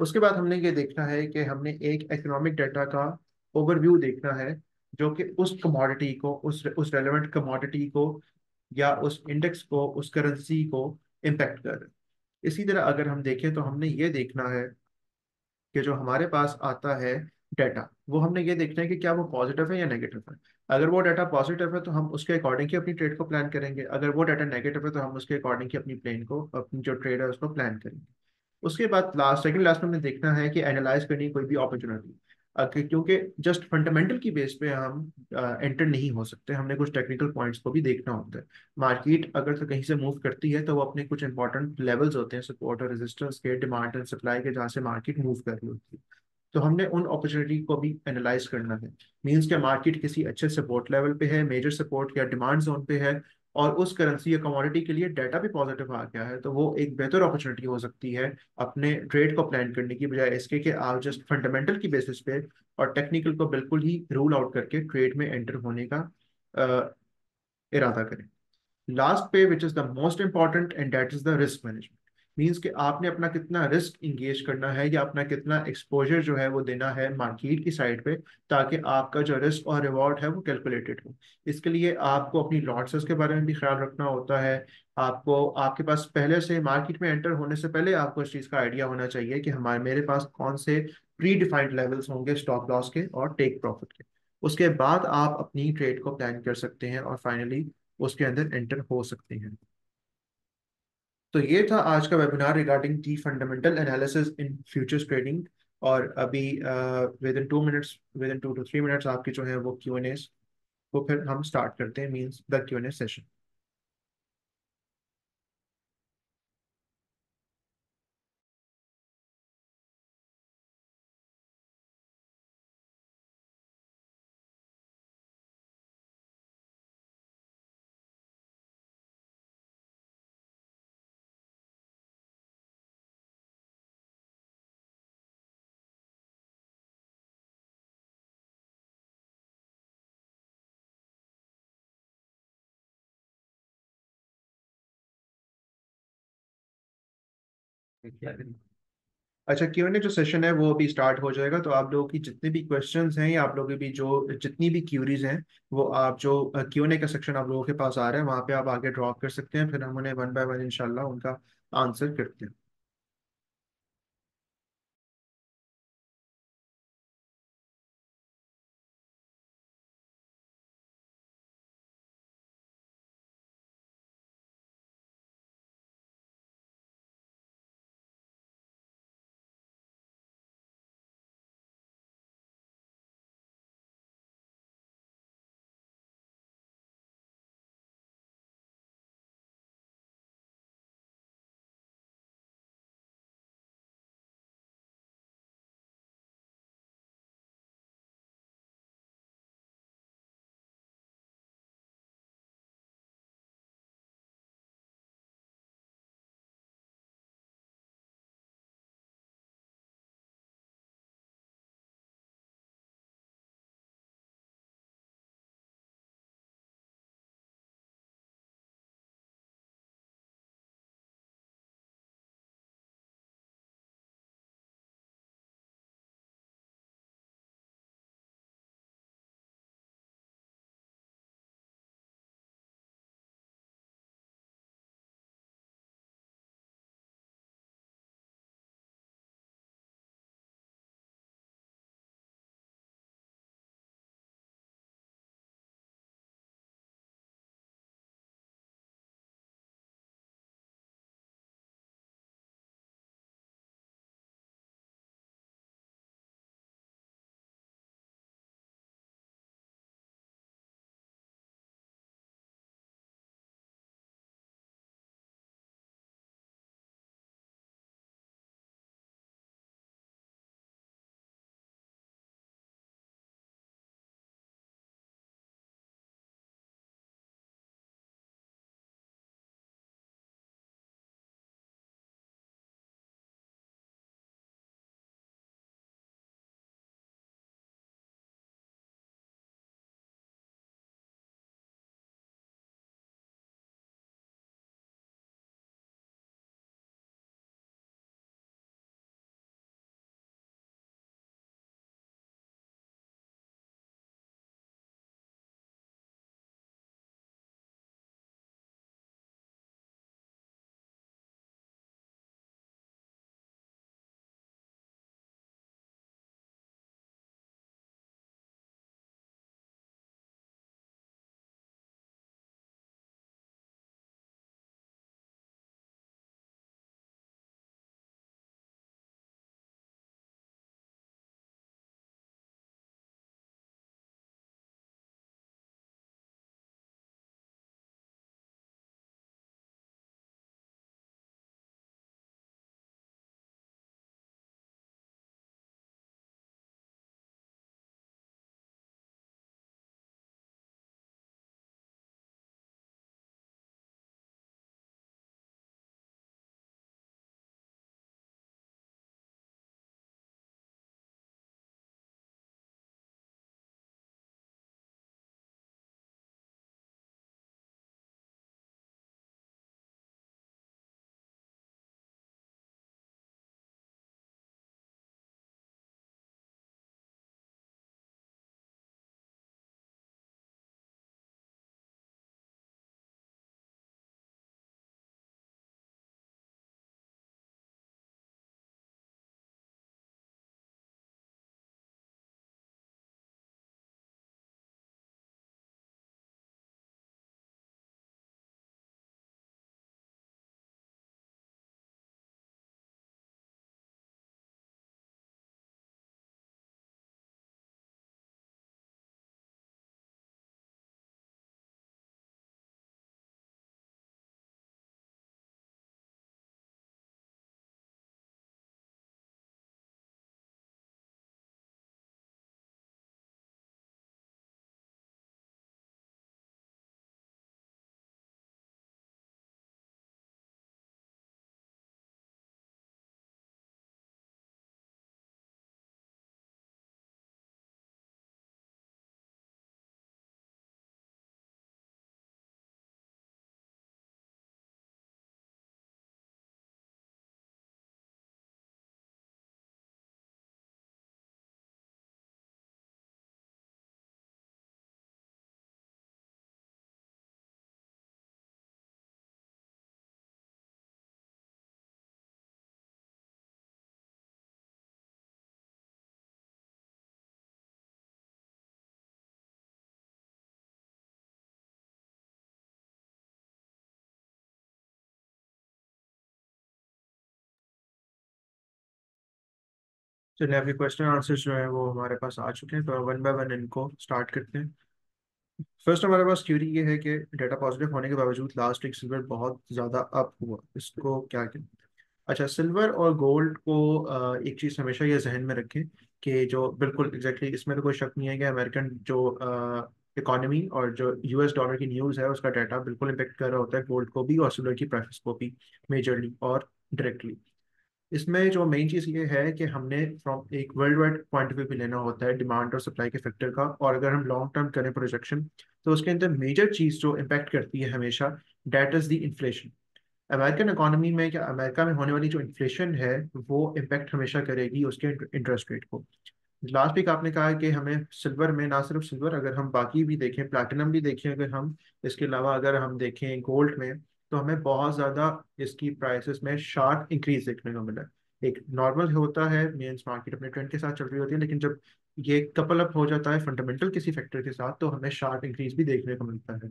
उसके बाद हमने ये देखना है कि हमने एक इकोनॉमिक डाटा का ओवरव्यू देखना है जो कि उस कमोडिटी को उस उस रेलिवेंट कमोडिटी को या उस इंडेक्स को उस करेंसी को इम्पेक्ट कर इसी तरह अगर हम देखें तो हमने ये देखना है कि जो हमारे पास आता है डाटा वो हमने ये देखना है कि क्या वो पॉजिटिव है या नेगेटिव है। अगर वो डाटा पॉजिटिव है तो हम उसके अकॉर्डिंग ही अपनी ट्रेड को प्लान करेंगे। अगर वो डाटा नेगेटिव है तो हम उसके अकॉर्डिंग ही अपनी प्लेन को, अपनी जो ट्रेड है उसको प्लान करेंगे। उसके बाद लास्ट सेकंड लास्ट में हमें देखना है कि एनालाइज करनी कोई भी अपॉर्चुनिटी क्योंकि जस्ट फंडामेंटल की बेस पे हम एंटर नहीं हो सकते। हमने कुछ टेक्निकल पॉइंट्स को भी देखना होता है। मार्केट अगर तो कहीं से मूव करती है तो वो अपने कुछ इंपॉर्टेंट लेवल्स होते हैं सपोर्ट और रेजिस्टेंस के डिमांड एंड सप्लाई के, जहाँ से मार्केट मूव कर रही होती है। तो हमने उन अपॉर्चुनिटी को भी एनालाइज करना है। मीन्स क्या मार्केट किसी अच्छे सपोर्ट लेवल पे है मेजर सपोर्ट या डिमांड जोन पे है, और उस करेंसी या कमोडिटी के लिए डाटा भी पॉजिटिव आ गया है तो वो एक बेहतर अपॉर्चुनिटी हो सकती है अपने ट्रेड को प्लान करने की बजाय इसके कि आप जस्ट फंडामेंटल की बेसिस पे और टेक्निकल को बिल्कुल ही रूल आउट करके ट्रेड में एंटर होने का इरादा करें। लास्ट पे which is the most important and that is the risk management means कि आपने अपना कितना रिस्क इंगेज करना है या अपना कितना एक्सपोजर जो है वो देना है मार्केट की साइड पे, ताकि आपका जो रिस्क और रिवॉर्ड है वो कैलकुलेटेड हो। इसके लिए आपको अपनी लॉसेस के बारे में भी ख्याल रखना होता है। आपको, आपके पास पहले से मार्केट में एंटर होने से पहले आपको इस चीज़ का आइडिया होना चाहिए कि हमारे, मेरे पास कौन से प्री डिफाइंड लेवल्स होंगे स्टॉप लॉस के और टेक प्रॉफिट के। उसके बाद आप अपनी ट्रेड को प्लान कर सकते हैं और फाइनली उसके अंदर एंटर हो सकते हैं। तो ये था आज का webinar regarding the fundamental analysis in futures trading और अभी within two minutes within two two three minutes आपके जो है वो क्यू एन एस वो फिर हम स्टार्ट करते हैं means the Q and A session अच्छा क्यों जो सेशन है वो अभी स्टार्ट हो जाएगा तो आप लोगों की जितने भी क्वेश्चंस हैं या आप लोगों की भी जो, जितनी भी क्यूरीज हैं, वो आप जो क्यों का सेक्शन आप लोगों के पास आ रहा है, वहाँ पे आप आगे ड्रॉप कर सकते हैं, फिर हम उन्हें वन बाय वन इनशाला उनका आंसर करते हैं। चलिए अभी क्वेश्चन आंसर जो है वो हमारे पास आ चुके हैं तो वन बाय वन इनको स्टार्ट करते हैं। फ़र्स्ट हमारे पास क्यूरी ये है कि डाटा पॉजिटिव होने के बावजूद लास्ट वीक सिल्वर बहुत ज़्यादा अप हुआ। इसको क्या कहते हैं? अच्छा सिल्वर और गोल्ड को एक चीज़ हमेशा ये जहन में रखें कि जो बिल्कुल एग्जैक्टली exactly, इसमें तो कोई शक नहीं है कि अमेरिकन जो इकोनॉमी और जो यूएस डॉलर की न्यूज़ है उसका डाटा बिल्कुल इम्पेक्ट कर रहा होता है गोल्ड को भी और सिल्वर की प्राइसेस को भी मेजरली और डायरेक्टली इसमें जो मेन चीज़ ये है कि हमने फ्रॉम एक worldwide point of view भी लेना होता है डिमांड और सप्लाई के फैक्टर का और अगर हम लॉन्ग टर्म करें प्रोजेक्शन तो उसके अंदर मेजर चीज़ जो इम्पैक्ट करती है हमेशा that is the inflation American economy में या अमेरिका में होने वाली जो इन्फ्लेशन है, वो इम्पैक्ट हमेशा करेगी उसके इंटरेस्ट रेट को. लास्ट वीक आपने कहा कि हमें सिल्वर में, ना सिर्फ़ सिल्वर अगर हम बाकी भी देखें प्लैटिनम भी देखें, अगर हम, इसके अलावा अगर हम देखें गोल्ड में तो हमें बहुत ज़्यादा इसकी प्राइसेस में शार्प इंक्रीज देखने को मिला। एक नॉर्मल होता है मीन्स मार्केट अपने ट्रेंड के साथ चल रही होती है, लेकिन जब ये कपल अप हो जाता है फंडामेंटल किसी फैक्टर के साथ तो हमें शार्प इंक्रीज भी देखने को मिलता है।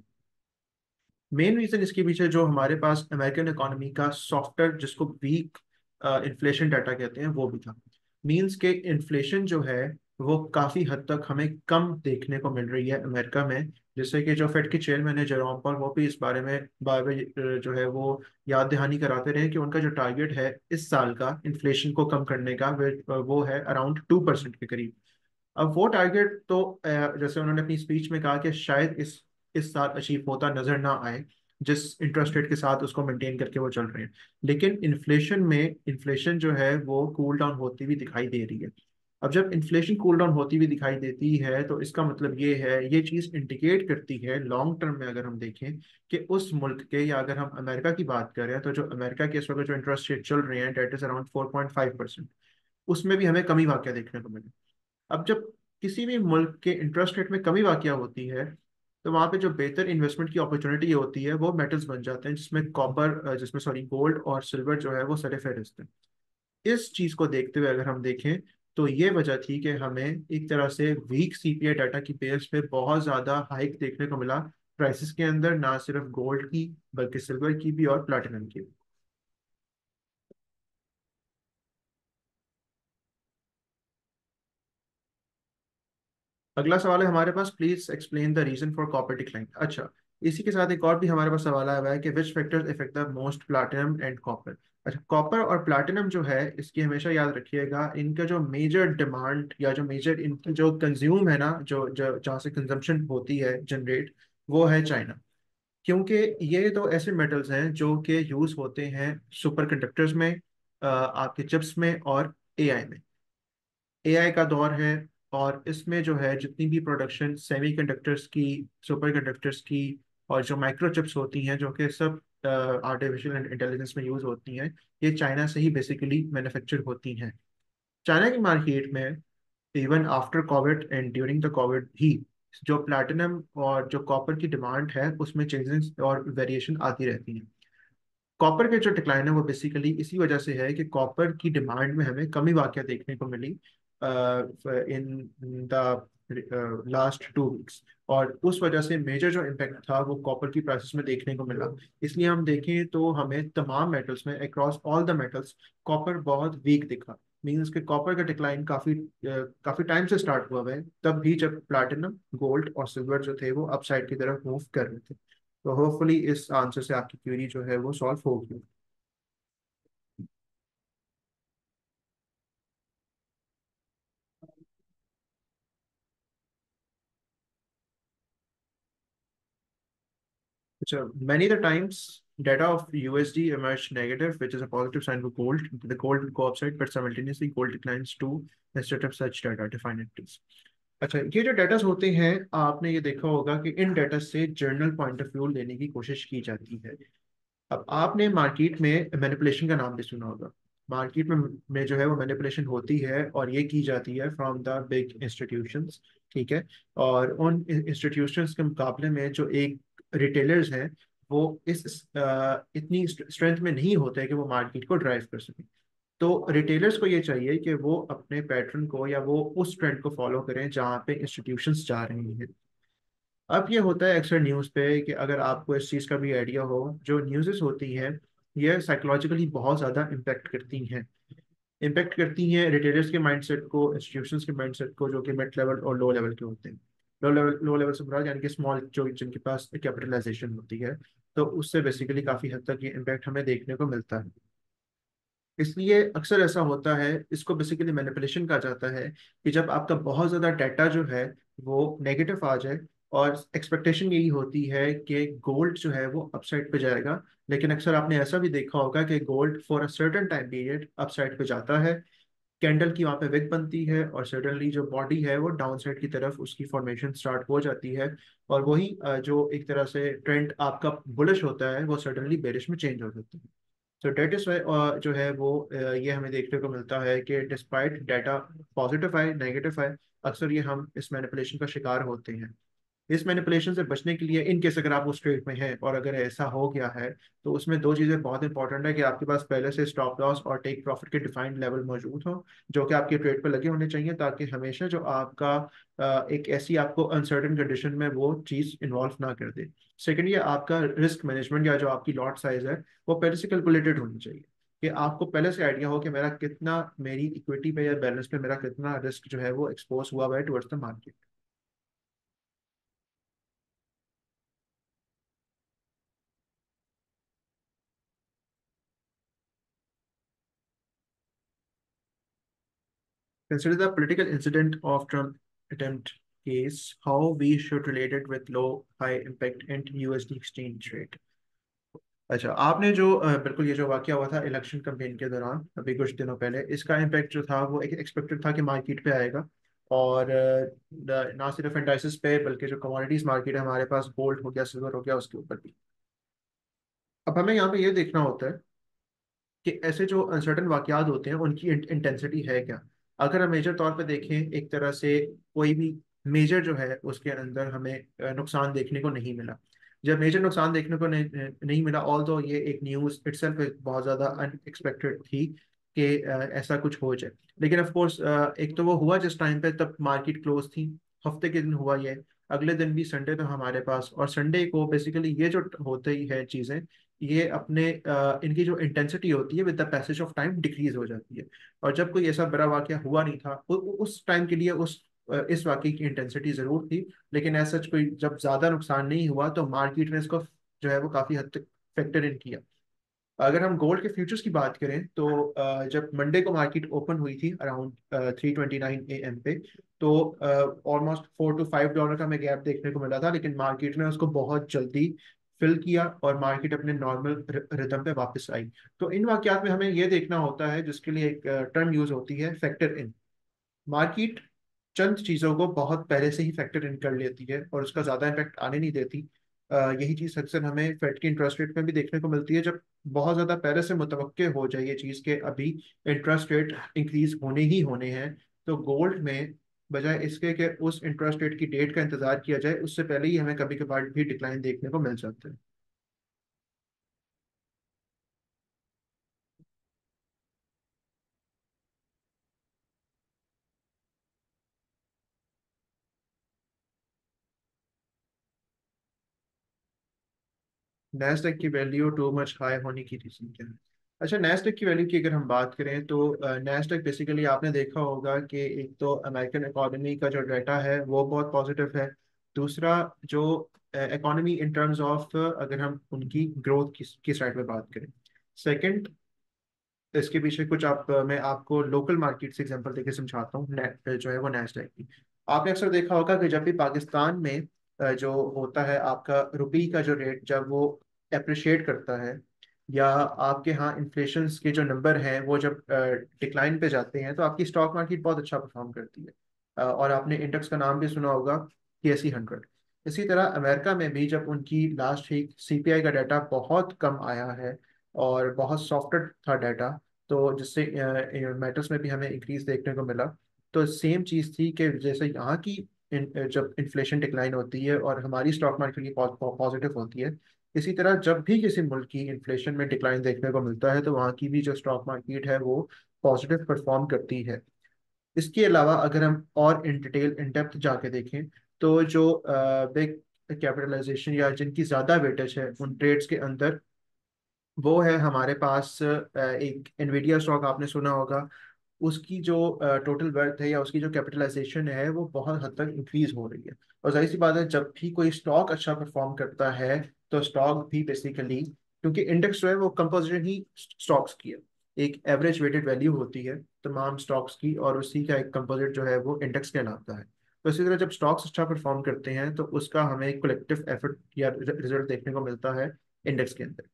मेन रीजन इसके पीछे जो हमारे पास अमेरिकन इकोनॉमी का सॉफ्टवेयर जिसको वीक इन्फ्लेशन डाटा कहते हैं, वो भी था। मीन्स के इन्फ्लेशन जो है, वो काफ़ी हद तक हमें कम देखने को मिल रही है अमेरिका में जैसे कि जो फेड के चेयरमैन है जेरोम पॉल वो भी इस बारे में बार जो है वो याद दहानी कराते रहे कि उनका जो टारगेट है इस साल का इन्फ्लेशन को कम करने का, वो है अराउंड टू परसेंट के करीब। अब वो टारगेट तो जैसे उन्होंने अपनी स्पीच में कहा कि शायद इस इस साल अचीव होता, नज़र ना आए, जिस इंटरेस्ट रेट के साथ उसको मेंटेन करके वो चल रहे हैं। लेकिन इन्फ्लेशन में इन्फ्लेशन जो है वो कूल डाउन होती हुई दिखाई दे रही है। अब जब इन्फ्लेशन कूल डाउन होती हुई दिखाई देती है तो इसका मतलब ये है, ये चीज़ इंडिकेट करती है लॉन्ग टर्म में अगर हम देखें कि उस मुल्क के या अगर हम अमेरिका की बात करें तो जो अमेरिका के इस वक्त जो इंटरेस्ट रेट चल रहे हैं that is around four point five percent उसमें भी हमें कमी वाक्य देखने को मिले। अब जब किसी भी मुल्क के इंटरेस्ट रेट में कमी वाक़ होती है तो वहाँ पे जो बेहतर इन्वेस्टमेंट की अपॉर्चुनिटी होती है, वो मेटल्स बन जाते हैं, जिसमें कॉपर जिसमें सॉरी गोल्ड और सिल्वर जो है, वो सरे फहरिस्त हैं। इस चीज़ को देखते हुए अगर हम देखें तो ये वजह थी कि हमें एक तरह से वीक सीपीआई डाटा की बेस पे बहुत ज़्यादा हाइक देखने को मिला प्राइसेस के अंदर, ना सिर्फ़ गोल्ड की, बल्कि सिल्वर की भी और प्लेटिनम की। भी अगला सवाल है हमारे पास please explain the reason for copper decline अच्छा इसी के साथ एक और भी हमारे पास सवाल आया हुआ है कि which factors affect the most platinum and copper अच्छा कॉपर और प्लैटिनम जो है, इसकी हमेशा याद रखिएगा, इनका जो मेजर डिमांड या जो मेजर इनकी जो कंज्यूम है ना, जो जो, जहाँ से कंजम्पशन होती है जनरेट वो है चाइना क्योंकि ये तो ऐसे मेटल्स हैं जो कि यूज़ होते हैं सुपर कंडक्टर्स में आपके चिप्स में और एआई में. एआई का दौर है और इसमें जो है, जितनी भी प्रोडक्शन सेमीकंडक्टर्स की सुपर कंडक्टर्स की और जो माइक्रोचिप्स होती हैं, जो कि सब आर्टिफिशियल इंटेलिजेंस में यूज़ होती हैं। ये चाइना से ही बेसिकली मैन्युफैक्चर होती हैं। चाइना की मार्केट में even after Covid and during the Covid ही जो प्लैटिनम और जो कॉपर की डिमांड है, उसमें चेंजेस और वेरिएशन आती रहती हैं। कॉपर के जो डिक्लाइन है, वो बेसिकली इसी वजह से है कि कॉपर की डिमांड में हमें कमी वाक़ देखने को मिली in the last two weeks और उस वजह से मेजर जो इम्पैक्ट था वो कॉपर की प्राइसेस में देखने को मिला। इसलिए हम देखें तो हमें तमाम मेटल्स में across all the metals copper बहुत वीक दिखा। मीन्स के कॉपर का डिक्लाइन काफ़ी काफ़ी टाइम से स्टार्ट हुआ है। तब भी जब प्लैटिनम गोल्ड और सिल्वर जो थे वो अपसाइड की तरफ़ मूव कर रहे थे। तो होपफुली इस आंसर से आपकी क्यूरी जो है वो सॉल्व होगी So many of the times data of USD emerged negative, which is a positive sign for gold. The gold will go upside, but simultaneously gold declines too instead of such data defined entries. अच्छा ये जो data होते हैं आपने ये देखा होगा कि इन डेटा से जर्नल पॉइंट ऑफ़ व्यू लेने की कोशिश की जाती है अब आपने मार्केट में मैनिपुलेशन का नाम भी सुना होगा मार्केट में में जो है वो मैनिपुलेशन होती है और ये की जाती है फ्रॉम द बिग इंस्टीट्यूशंस ठीक है और उन इंस्टीट्यूशंस के मुकाबले में जो एक रिटेलर्स हैं, वो इस इतनी स्ट्रेंथ में नहीं होते कि वो मार्केट को ड्राइव कर सकें। तो रिटेलर्स को ये चाहिए कि वो अपने पैटर्न को या वो उस ट्रेंड को फॉलो करें जहाँ पे इंस्टीट्यूशंस जा रहे हैं। अब ये होता है अक्सर न्यूज़ पे कि अगर आपको इस चीज़ का भी आइडिया हो, जो न्यूज़ होती हैं, ये साइकोलॉजिकली बहुत ज़्यादा इम्पेक्ट करती हैं। इम्पेक्ट करती हैं रिटेलर्स के माइंडसेट को इंस्टीट्यूशंस के माइंडसेट को, जो कि मिड लेवल और लो लेवल के होते हैं। लो लेवल लेवल से बुरा यानी कि स्मॉल जो जिनके पास कैपिटलाइजेशन होती है तो उससे बेसिकली काफ़ी हद तक ये इम्पैक्ट हमें देखने को मिलता है। इसलिए अक्सर ऐसा होता है, इसको बेसिकली मैनिपुलेशन कहा जाता है, कि जब आपका बहुत ज़्यादा डाटा जो है, वो नेगेटिव आ जाए, और एक्सपेक्टेशन यही होती है कि गोल्ड जो है वो अपसाइड पे जाएगा। लेकिन अक्सर आपने ऐसा भी देखा होगा कि gold for a certain time period upside पे जाता है कैंडल की वहाँ पे विक बनती है और सडनली जो बॉडी है वो डाउन साइड की तरफ़ उसकी फॉर्मेशन स्टार्ट हो जाती है और वही जो एक तरह से ट्रेंड आपका बुलिश होता है वो सडनली बेरिश में चेंज हो जाता है। तो डेट इज़ जो है वो ये हमें देखने को मिलता है कि डिस्पाइट डाटा पॉजिटिव आए नेगेटिव आए, अक्सर ये हम इस मैनिपुलेशन का शिकार होते हैं। इस मैनिपुलेशन से बचने के लिए इन केस अगर आप उस ट्रेड में हैं और अगर ऐसा हो गया है तो उसमें दो चीज़ें बहुत इंपॉर्टेंट है कि आपके पास पहले से स्टॉप लॉस और टेक प्रॉफिट के डिफाइंड लेवल मौजूद हो, जो कि आपके ट्रेड पर लगे होने चाहिए ताकि हमेशा जो आपका एक ऐसी आपको अनसर्टन कंडीशन में वो चीज़ इन्वॉल्व ना कर दे। सेकेंड ये आपका रिस्क मैनेजमेंट या जो आपकी लॉट साइज़ है, वो पहले से कैलकुलेटेड होनी चाहिए कि आपको पहले से आइडिया हो कि मेरा कितना, मेरी इक्विटी पे या बैलेंस पे मेरा कितना रिस्क जो है वो एक्सपोज हुआ हुआ है towards the market Consider the political incident of Trump attempt case, how we should relate it with low high impact and USD exchange rate. अच्छा आपने जो बिल्कुल ये जो वाक्य हुआ था इलेक्शन कंपेन के दौरान अभी कुछ दिनों पहले इसका इम्पैक्ट जो था वो एक एक्सपेक्टेड था कि मार्केट पे आएगा। और ना सिर्फ़ इंडाइसिस पे बल्कि जो कमोडिटीज मार्केट है हमारे पास गोल्ड हो गया सिल्वर हो गया उसके ऊपर भी। अब हमें यहाँ पे ये देखना होता है कि ऐसे जो अनसर्टन वाकयात होते हैं उनकी इंटेंसिटी है क्या? अगर हम मेजर तौर पर देखें एक तरह से कोई भी मेजर जो है उसके अंदर हमें नुकसान देखने को नहीं मिला। जब मेजर नुकसान देखने को नहीं, नहीं मिला ऑल दो ये एक न्यूज़ इट्सल्फ बहुत ज़्यादा अनएक्सपेक्टेड थी कि ऐसा कुछ हो जाए। लेकिन ऑफ़ कोर्स एक तो वो हुआ जिस टाइम पे तब मार्केट क्लोज थी। हफ़्ते के दिन हुआ ये। अगले दिन भी संडे था हमारे पास और संडे को बेसिकली ये जो होते ही है चीज़ें ये अपने इनकी जो इंटेंसिटी होती है with the passage of time decrease हो जाती है। और जब कोई ऐसा बड़ा वाक्य हुआ नहीं था उ, उस टाइम के लिए उस इस वाक्य की इंटेंसिटी ज़रूर थी। लेकिन ऐसा कोई जब ज़्यादा नुकसान नहीं हुआ तो मार्केट ने इसको जो है वो काफ़ी हद तक फैक्टर इन किया। अगर हम गोल्ड के फ्यूचर्स की बात करें तो जब मंडे को मार्केट ओपन हुई थी around three twenty nine A M पे तो almost four two five dollar का हमें गैप देखने को मिला था लेकिन मार्केट ने उसको बहुत जल्दी फिल किया और मार्केट अपने नॉर्मल रिदम पे वापस आई। तो इन वाक्यात में हमें यह देखना होता है, जिसके लिए एक टर्म यूज़ होती है फैक्टर इन मार्केट चंद चीज़ों को बहुत पहले से ही फैक्टर इन कर लेती है और उसका ज़्यादा इम्पैक्ट आने नहीं देती। यही चीज़ अक्सर हमें फेड की इंटरेस्ट रेट में भी देखने को मिलती है, जब बहुत ज़्यादा पहले से मुतव हो जाए ये चीज़ के, अभी इंटरेस्ट रेट इंक्रीज होने ही होने हैं तो गोल्ड में बजाय इसके कि उस इंटरेस्ट रेट की डेट का इंतज़ार किया जाए, उससे पहले ही हमें कभी कभार भी डिक्लाइन देखने को मिल जाता है। नैसडेक की वैल्यू टू मच हाई होने की रीजन क्या है? अच्छा नैसडेक की वैल्यू की अगर हम बात करें तो नैसडेक बेसिकली आपने देखा होगा कि एक तो अमेरिकन इकोनॉमी का जो डाटा है वो बहुत पॉजिटिव है। दूसरा जो इकोनॉमी इन टर्म्स ऑफ़ अगर हम उनकी ग्रोथ की, साइड में बात करें। सेकंड इसके पीछे कुछ आप मैं आपको लोकल मार्केट से एग्जांपल देके समझाता हूँ जो है वो नैसडेक की। आपने अक्सर देखा होगा कि जब भी पाकिस्तान में जो होता है आपका रुपी का जो रेट जब वो अप्रिशिएट करता है या आपके यहाँ इन्फ्लेशन के जो नंबर हैं वो जब डिक्लाइन पे जाते हैं तो आपकी स्टॉक मार्केट बहुत अच्छा परफॉर्म करती है। और आपने इंडेक्स का नाम भी सुना होगा के एस हंड्रेड इसी तरह अमेरिका में भी जब उनकी लास्ट वीक सीपीआई का डाटा बहुत कम आया है और बहुत सॉफ्टेड था डाटा तो जिससे मेटल्स में भी हमें इंक्रीज देखने को मिला तो सेम चीज़ थी कि जैसे यहाँ की इन, जब इन्फ्लेशन डिक्लाइन होती है और हमारी स्टॉक मार्केट की पॉजिटिव होती है इसी तरह जब भी किसी मुल्क की इन्फ्लेशन में डिक्लाइन देखने को मिलता है तो वहाँ की भी जो स्टॉक मार्केट है, वो पॉजिटिव परफॉर्म करती है। इसके अलावा अगर हम और इन डिटेल इन डेप्थ जाके देखें तो जो बिग कैपिटलाइजेशन या जिनकी ज़्यादा वेटेज है, उन ट्रेड्स के अंदर, वो है हमारे पास एक एनवीडिया स्टॉक आपने सुना होगा। उसकी जो टोटल वर्थ है या उसकी जो कैपिटलाइजेशन है, वो बहुत हद तक इंक्रीज हो रही है। और ज़ाहिर सी बात है, जब भी कोई स्टॉक अच्छा परफॉर्म करता है तो स्टॉक भी बेसिकली क्योंकि इंडेक्स जो है वो कंपोजिशन ही स्टॉक्स की है। एक एवरेज वेटेड वैल्यू होती है तमाम स्टॉक्स की और उसी का एक कंपोजिट जो है वो इंडेक्स कहलाता है। तो इसी तरह जब स्टॉक्स अच्छा परफॉर्म करते हैं तो उसका हमें कलेक्टिव एफर्ट या रिज़ल्ट देखने को मिलता है इंडेक्स के अंदर।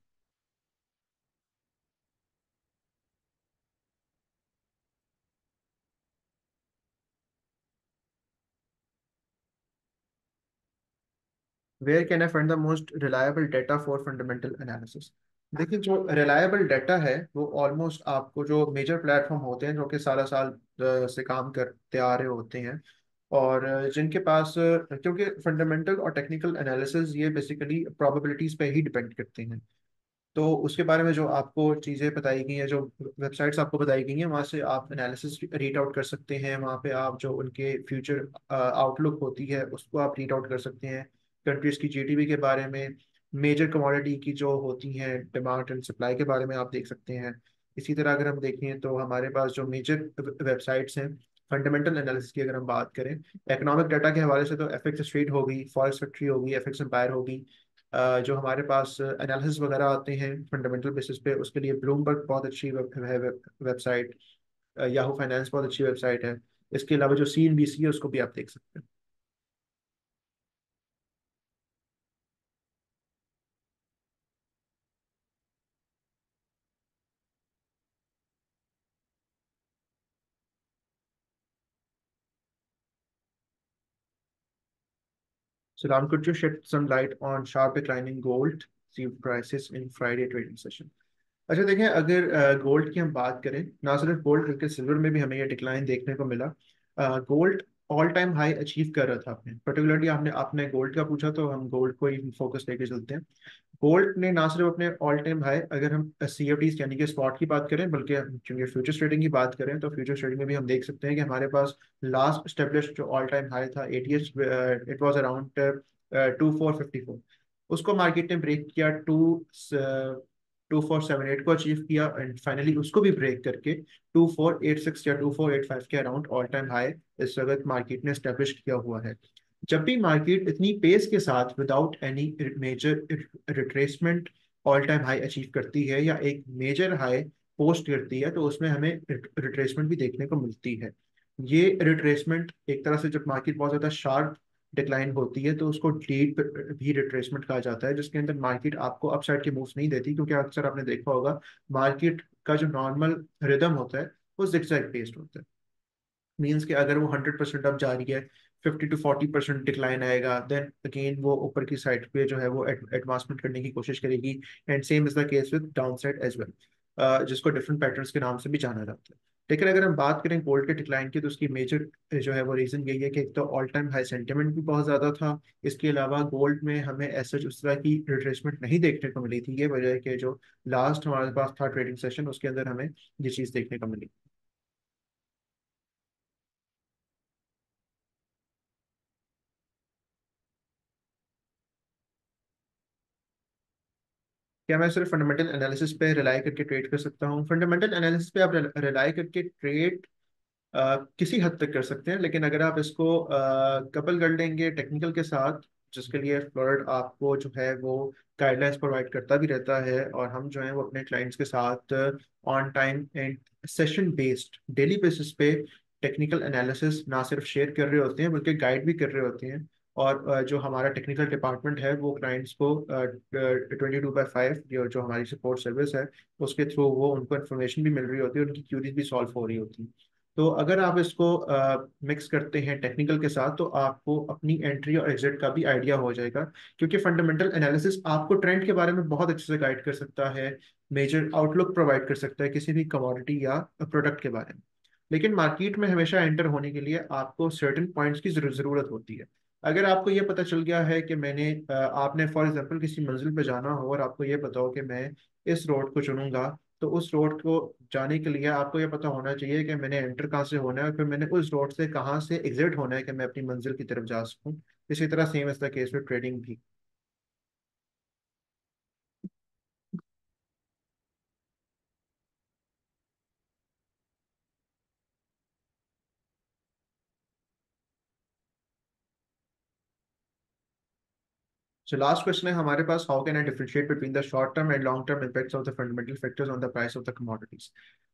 Where can I find the most reliable data for fundamental analysis देखिए जो रिलायबल डाटा है वो ऑलमोस्ट आपको जो मेजर प्लेटफॉर्म होते हैं जो कि सारा साल से काम करते आ रहे होते हैं और जिनके पास क्योंकि फंडामेंटल और टेक्निकल एनालिसिस ये बेसिकली प्रोबेबिलिटीज पे ही डिपेंड करते हैं। तो उसके बारे में जो आपको चीज़ें बताई गई हैं जो वेबसाइट्स आपको बताई गई हैं वहाँ से आप एनालिसिस रीड आउट कर सकते हैं। वहाँ पे आप जो उनके फ्यूचर आउटलुक होती है उसको आप रीड आउट कर सकते हैं। कंट्रीज़ की जीडीपी के बारे में मेजर कमोडिटी की जो होती हैं डिमांड एंड सप्लाई के बारे में आप देख सकते हैं। इसी तरह अगर हम देखें तो हमारे पास जो मेजर वेबसाइट्स हैं फंडामेंटल एनालिसिस की अगर हम बात करें इकोनॉमिक डाटा के हवाले से तो एफ़ एक्स स्ट्रीट होगी फॉरेक्स फैक्ट्री होगी एफ़ एक्स एम्पायर होगी जो हमारे पास एनालिसिस वगैरह आते हैं फंडामेंटल बेसिस पे, उसके लिए ब्लूमबर्ग बहुत अच्छी है वेबसाइट याहू फाइनेंस बहुत अच्छी वेबसाइट है। इसके अलावा जो बी सी है, उसको भी आप देख सकते हैं। So Ram, could you shed some light on sharp declining gold prices in Friday trading session? अच्छा देखें अगर गोल्ड की हम बात करें ना सिर्फ़ गोल्ड बल्कि सिल्वर में भी हमें ये डिक्लाइन देखने को मिला gold all time high achieve कर रहा था आपने। पर्टिकुलरली आपने आपने गोल्ड का पूछा तो हम गोल्ड को ही फोकस लेके चलते हैं। गोल्ड ने ना सिर्फ़ अपने ऑल टाइम हाई अगर हम सी एफ़ डी यानी कि स्पॉट की बात करें, बल्कि चूँकि फ्यूचर ट्रेडिंग की बात करें तो फ्यूचर ट्रेडिंग में भी हम देख सकते हैं कि हमारे पास लास्ट स्टेब्लिश जो ऑल टाइम हाई था ATS it was around two four fifty four उसको मार्केट ने ब्रेक किया two two four seven eight को अचीव किया एंड फाइनली उसको भी ब्रेक करके टू फोर एट सिक्स या टू फोर एट फाइव के अराउंड ऑल टाइम हाई इस वक्त मार्केट ने स्टेब्लिश किया हुआ है। जब भी मार्केट इतनी पेस के साथ without any major retracement all time high achieve करती है या एक मेजर हाई पोस्ट करती है तो उसमें हमें रिट्रेसमेंट भी देखने को मिलती है। ये रिट्रेसमेंट एक तरह से जब मार्केट बहुत ज़्यादा शार्प डिक्लाइन होती है तो उसको डीप भी रिट्रेसमेंट कहा जाता है, जिसके अंदर मार्केट आपको अपसाइड के मूव्स नहीं देती, क्योंकि अक्सर आपने देखा होगा मार्केट का जो नॉर्मल रिदम होता है, वो जिगजैग बेस्ड होता है। मीन्स कि अगर वो हंड्रेड परसेंट अप जा रही है fifty two forty percent decline आएगा देन अगेन वो ऊपर की साइड पे जो है वो एडवांसमेंट करने की कोशिश करेगी and same is the case with down side as well जिसको डिफरेंट पैटर्न्स के नाम से भी जाना जाता है। लेकिन अगर हम बात करें गोल्ड के डिक्लाइन की तो उसकी मेजर जो है वो रीजन यही है कि एक तो ऑल टाइम हाई सेंटिमेंट भी बहुत ज़्यादा था। इसके अलावा गोल्ड में हमें ऐसा उस तरह की रिट्रेसमेंट नहीं देखने को मिली थी। ये वजह के जो लास्ट हमारे पास था ट्रेडिंग सेशन उसके अंदर हमें ये चीज़ देखने को मिली। क्या मैं सिर्फ़ फंडामेंटल एनालिसिस पे रिलाई करके ट्रेड कर सकता हूँ। फंडामेंटल एनालिसिस पे आप रिलाई करके ट्रेड किसी हद तक कर सकते हैं। लेकिन अगर आप इसको कपल कर लेंगे टेक्निकल के साथ, जिसके लिए फ्लोरिड आपको जो है वो गाइडलाइंस प्रोवाइड करता भी रहता है और हम जो है वो अपने क्लाइंट्स के साथ on time and session based daily basis पे टेक्निकल एनालिसिस ना सिर्फ़ शेयर कर रहे होते हैं, बल्कि गाइड भी कर रहे होते हैं। और जो हमारा टेक्निकल डिपार्टमेंट है, वो क्लाइंट्स को ट्वेंटी टू बाई फाइव जो हमारी सपोर्ट सर्विस है, उसके थ्रू वो उनको इन्फॉर्मेशन भी मिल रही होती है, उनकी क्यूरीज भी सॉल्व हो रही होती है। तो अगर आप इसको मिक्स करते हैं टेक्निकल के साथ तो आपको अपनी एंट्री और एग्जिट का भी आइडिया हो जाएगा, क्योंकि फंडामेंटल एनालिसिस आपको ट्रेंड के बारे में बहुत अच्छे से गाइड कर सकता है मेजर आउटलुक प्रोवाइड कर सकता है किसी भी कमोडिटी या प्रोडक्ट के बारे में। लेकिन मार्केट में हमेशा एंटर होने के लिए आपको सर्टन पॉइंट्स की ज़रूरत होती है। अगर आपको ये पता चल गया है कि मैंने आपने फॉर एग्जांपल किसी मंजिल पे जाना हो और आपको ये पता हो कि मैं इस रोड को चुनूँगा तो उस रोड को जाने के लिए आपको ये पता होना चाहिए कि मैंने एंटर कहाँ से होना है और फिर मैंने उस रोड से कहाँ से एग्जिट होना है कि मैं अपनी मंजिल की तरफ़ जा सकूँ। इसी तरह same the case with trading भी। So last question है, हमारे पास how can I differentiate between the short term and long term impacts of the fundamental factors on the price of the commodities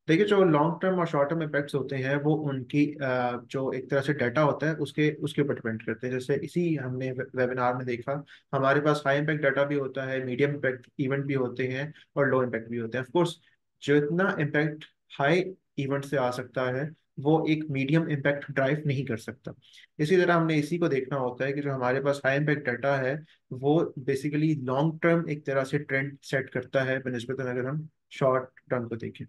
देखिए, जो लॉन्ग टर्म और short term impacts होते हैं, वो उनकी जो एक तरह से डाटा होता है, उसके उसके ऊपर डिपेंड करते हैं। जैसे इसी हमने वेबिनार में देखा, हमारे पास हाई इम्पैक्ट डाटा भी होता है मीडियम इम्पैक्ट इवेंट भी होते हैं और लो इम्पैक्ट भी होते हैं। ऑफकोर्स जितना इम्पैक्ट हाई इवेंट से आ सकता है वो एक मीडियम इम्पैक्ट ड्राइव नहीं कर सकता। इसी तरह हमने इसी को देखना होता है कि जो हमारे पास हाई इम्पैक्ट डाटा है, वो बेसिकली लॉन्ग टर्म एक तरह से ट्रेंड सेट करता है बनस्बत अगर हम शॉर्ट टर्म को देखें।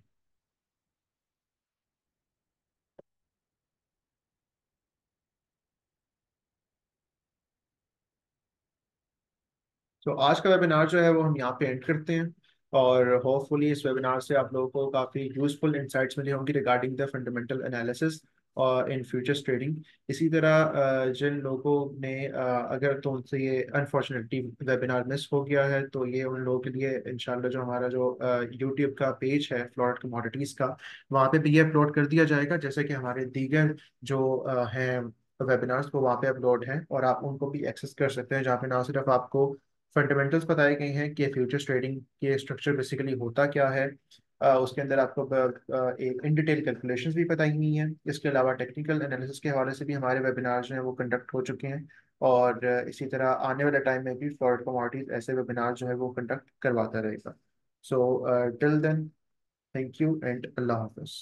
तो आज का वेबिनार जो है, वो हम यहाँ पे एंड करते हैं। और होपफुली इस वेबिनार से आप लोगों को काफ़ी यूजफुल इंसाइट्स मिले होंगी रिगार्डिंग द फंडामेंटल एनालिसिस और इन फ्यूचर्स ट्रेडिंग इसी तरह जिन लोगों ने अगर तो उनसे ये अनफॉर्चुनेटली वेबिनार मिस हो गया है तो ये उन लोगों के लिए इंशाल्लाह जो हमारा जो यूट्यूब का पेज है फ्लॉट कमोडिटीज़ का, वहाँ पे भी ये अपलोड कर दिया जाएगा। जैसे कि हमारे दीगर जो हैं वेबिनार्स वो वहाँ पे अपलोड हैं और आप उनको भी एक्सेस कर सकते हैं, जहाँ पे ना सिर्फ़ आपको फंडामेंटल्स बताए गए हैं कि फ्यूचर्स ट्रेडिंग के स्ट्रक्चर बेसिकली होता क्या है। आ, उसके अंदर आपको एक इन डिटेल कैलकुलेशंस भी बताई हुई हैं। इसके अलावा टेक्निकल एनालिसिस के हवाले से भी हमारे वेबिनार जो हैं वो कंडक्ट हो चुके हैं। और इसी तरह आने वाले टाइम में भी फॉरवर्ड कमोडिटीज ऐसे वेबिनार जो है वो कंडक्ट करवाता रहेगा। So till then thank you and अल्लाह हाफिज़।